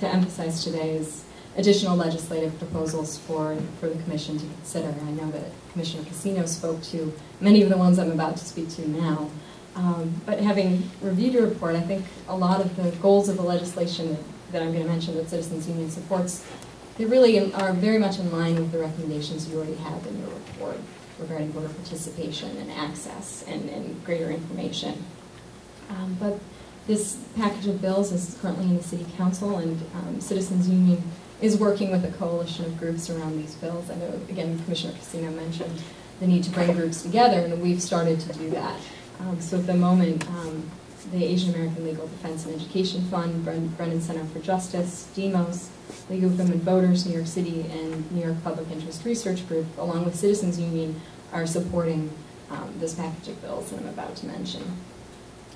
to emphasize today is additional legislative proposals for, for the commission to consider. I know that Commissioner Casino spoke to many of the ones I'm about to speak to now. Um, but having reviewed your report, I think a lot of the goals of the legislation that, I'm going to mention that Citizens Union supports, they really are very much in line with the recommendations you already have in your report regarding voter participation and access and, and greater information. Um, but this package of bills is currently in the City Council, and um, Citizens Union is working with a coalition of groups around these bills. I know, again, Commissioner Casino mentioned the need to bring groups together, and we've started to do that. Um, so at the moment, um, the Asian American Legal Defense and Education Fund, Brennan Center for Justice, DEMOS, League of Women Voters, New York City, and New York Public Interest Research Group, along with Citizens Union, are supporting um, this package of bills that I'm about to mention.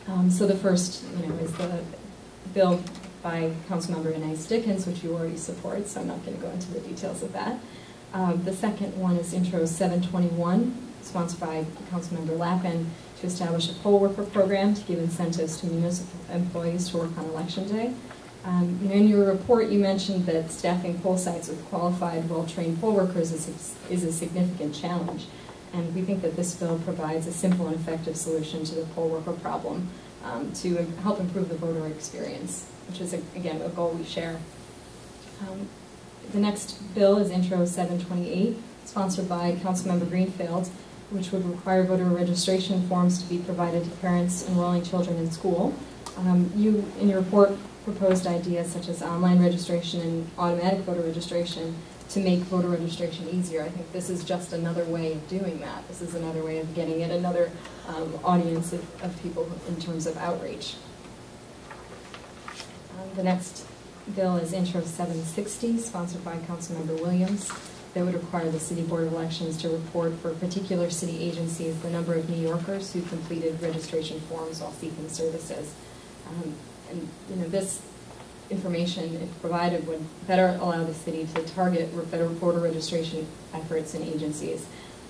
Um, so the first, you know, is the bill by Councilmember Inez Dickens, which you already support, so I'm not going to go into the details of that. Um, the second one is Intro 721, sponsored by Councilmember Lappin, to establish a poll worker program to give incentives to municipal employees to work on election day. Um, in your report, you mentioned that staffing poll sites with qualified, well-trained poll workers is, is a significant challenge. And we think that this bill provides a simple and effective solution to the poll worker problem um, to help improve the voter experience, which is, a, again, a goal we share. Um, the next bill is Intro 728, sponsored by Councilmember Greenfield, which would require voter registration forms to be provided to parents enrolling children in school. Um, you, in your report, proposed ideas such as online registration and automatic voter registration to make voter registration easier. I think this is just another way of doing that. This is another way of getting at another um, audience of, of, people in terms of outreach. Um, the next bill is Intro 760, sponsored by Councilmember Williams that would require the City Board of Elections to report for particular city agencies the number of New Yorkers who completed registration forms while seeking services. Um, and you know this information, if provided, would better allow the city to target better voter registration efforts and agencies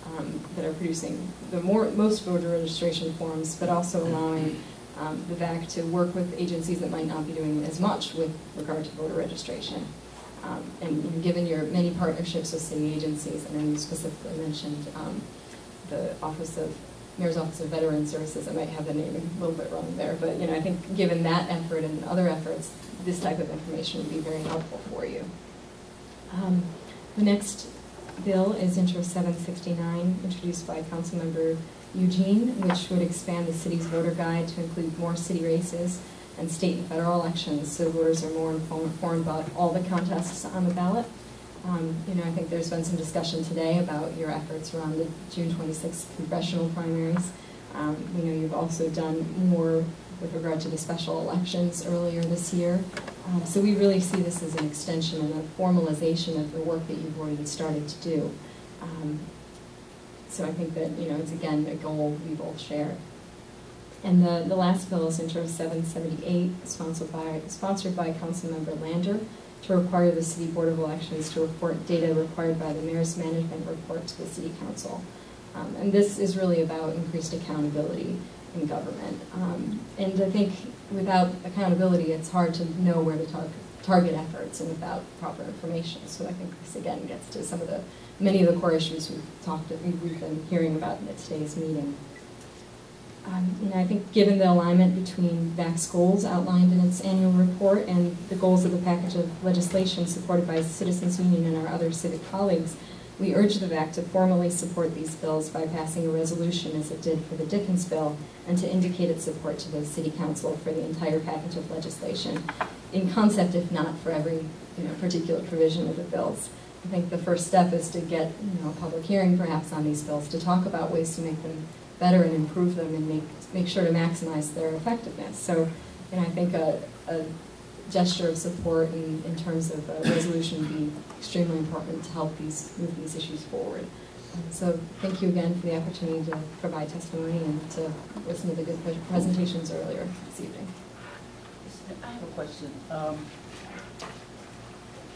um, that are producing the more, most voter registration forms, but also allowing um, the VAC to work with agencies that might not be doing as much with regard to voter registration. Um, And know, given your many partnerships with city agencies, and then you specifically mentioned um, the Office of, Mayor's Office of Veteran Services, I might have the name a little bit wrong there, but, you know, I think given that effort and other efforts, this type of information would be very helpful for you. Um, The next bill is Intro 769, introduced by Councilmember Eugene, which would expand the city's voter guide to include more city races and state and federal elections, so voters are more informed about all the contests on the ballot. Um, You know, I think there's been some discussion today about your efforts around the June 26th congressional primaries. Um, We know you've also done more with regard to the special elections earlier this year. Um, So we really see this as an extension and a formalization of the work that you've already started to do. Um, So I think that, you know, it's again, a goal we both share. And the, the last bill is Intro 778, sponsored by, sponsored by Councilmember Lander, to require the City Board of Elections to report data required by the Mayor's Management Report to the City Council. Um, And this is really about increased accountability in government. Um, And I think without accountability, it's hard to know where to tar- target efforts and without proper information. So I think this again gets to some of the, many of the core issues we've talked, we've been hearing about in today's meeting. Um, You know, I think given the alignment between VAAC's goals outlined in its annual report and the goals of the package of legislation supported by Citizens Union and our other civic colleagues, we urge the VAAC to formally support these bills by passing a resolution as it did for the Dickens bill and to indicate its support to the City Council for the entire package of legislation, in concept if not for every you know, particular provision of the bills. I think the first step is to get you know, a public hearing perhaps on these bills, to talk about ways to make them better and improve them and make, make sure to maximize their effectiveness. So, know, I think a, a gesture of support in, in terms of a resolution would be extremely important to help these, move these issues forward. So thank you again for the opportunity to provide testimony and to listen to the good presentations earlier this evening. I have a question. Um,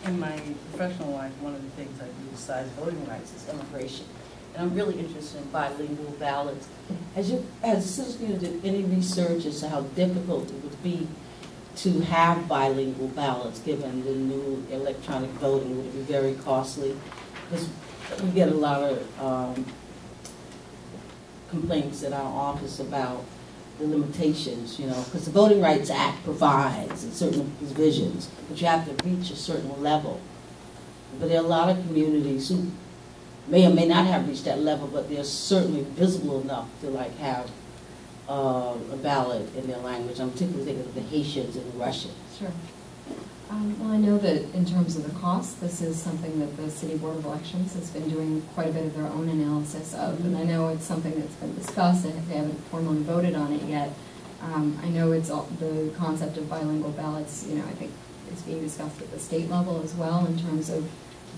In my professional life, one of the things I do besides voting rights is immigration. And I'm really interested in bilingual ballots. Has you, has United did any research as to how difficult it would be to have bilingual ballots, given the new electronic voting? Would be very costly? Because we get a lot of um, complaints at our office about the limitations, you know, because the Voting Rights Act provides certain provisions, but you have to reach a certain level. But there are a lot of communities who may or may not have reached that level, but they're certainly visible enough to like have uh, a ballot in their language. I'm particularly thinking of the Haitians and the Russians. Sure. Um, Well, I know that in terms of the cost, this is something that the City Board of Elections has been doing quite a bit of their own analysis of, and I know it's something that's been discussed, and they haven't formally voted on it yet. Um, I know it's, all- the concept of bilingual ballots, you know, I think is being discussed at the state level as well in terms of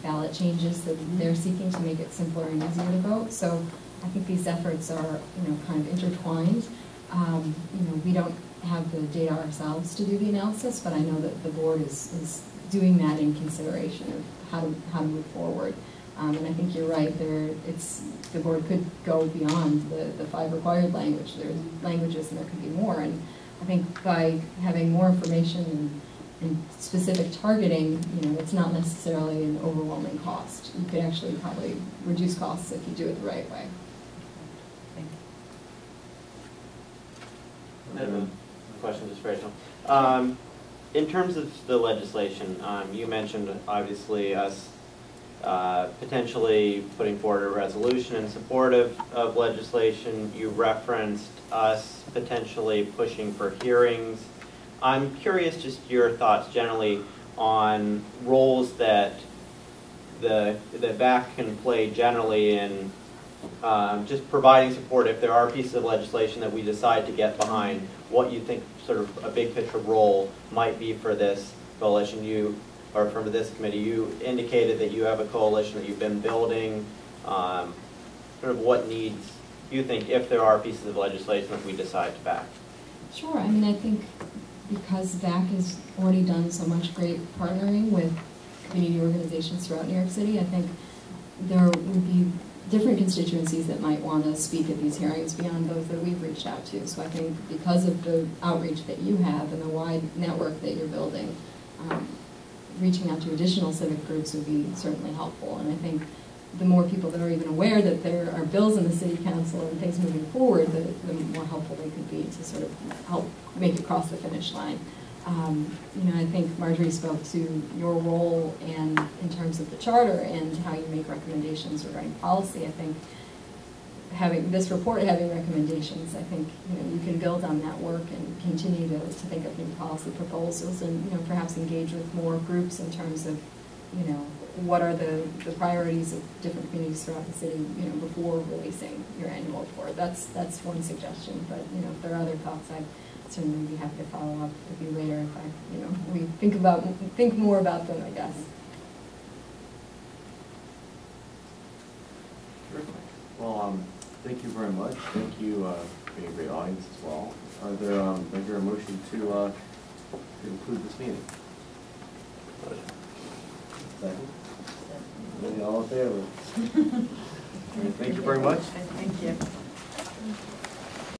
ballot changes that they're seeking to make it simpler and easier to vote. So I think these efforts are, you know, kind of intertwined. Um, You know, we don't have the data ourselves to do the analysis, but I know that the board is, is doing that in consideration of how to, how to move forward. Um, and I think you're right, there, it's, the board could go beyond the, the five required language, there's languages and there could be more. And I think by having more information and, and specific targeting, you know, it's not necessarily an overwhelming cost. You could actually probably reduce costs if you do it the right way. I have a question just for Rachel. Um, In terms of the legislation, um, you mentioned obviously us uh, potentially putting forward a resolution in support of, of legislation. You referenced us potentially pushing for hearings. I'm curious just your thoughts generally on roles that the, the VAAC can play generally in um, just providing support if there are pieces of legislation that we decide to get behind, what you think sort of a big picture role might be for this coalition. You, or for this committee, you indicated that you have a coalition that you've been building. Um, sort of what needs you think if there are pieces of legislation that we decide to back? Sure, I mean, I think because VAAC has already done so much great partnering with community organizations throughout New York City, I think there would be different constituencies that might want to speak at these hearings beyond those that we've reached out to. So I think because of the outreach that you have and the wide network that you're building, um, reaching out to additional civic groups would be certainly helpful. And I think the more people that are even aware that there are bills in the city council and things moving forward, the, the more helpful they could be to sort of help make it cross the finish line. Um, you know, I think Marjorie spoke to your role and in terms of the charter and how you make recommendations regarding policy. I think having this report having recommendations, I think you know you can build on that work and continue to, to think of new policy proposals and you know perhaps engage with more groups in terms of you know what are the, the priorities of different communities throughout the city you know before releasing your annual report. That's that's one suggestion. But you know if there are other thoughts, I'd certainly be happy to follow up with you later if I you know we think about think more about them. I guess. Terrific. Well, um, thank you very much. Thank you, uh, for being a great audience as well. Are there, um, is there a motion to, uh, conclude this meeting? Second? All in favor? Thank you very much. Thank you.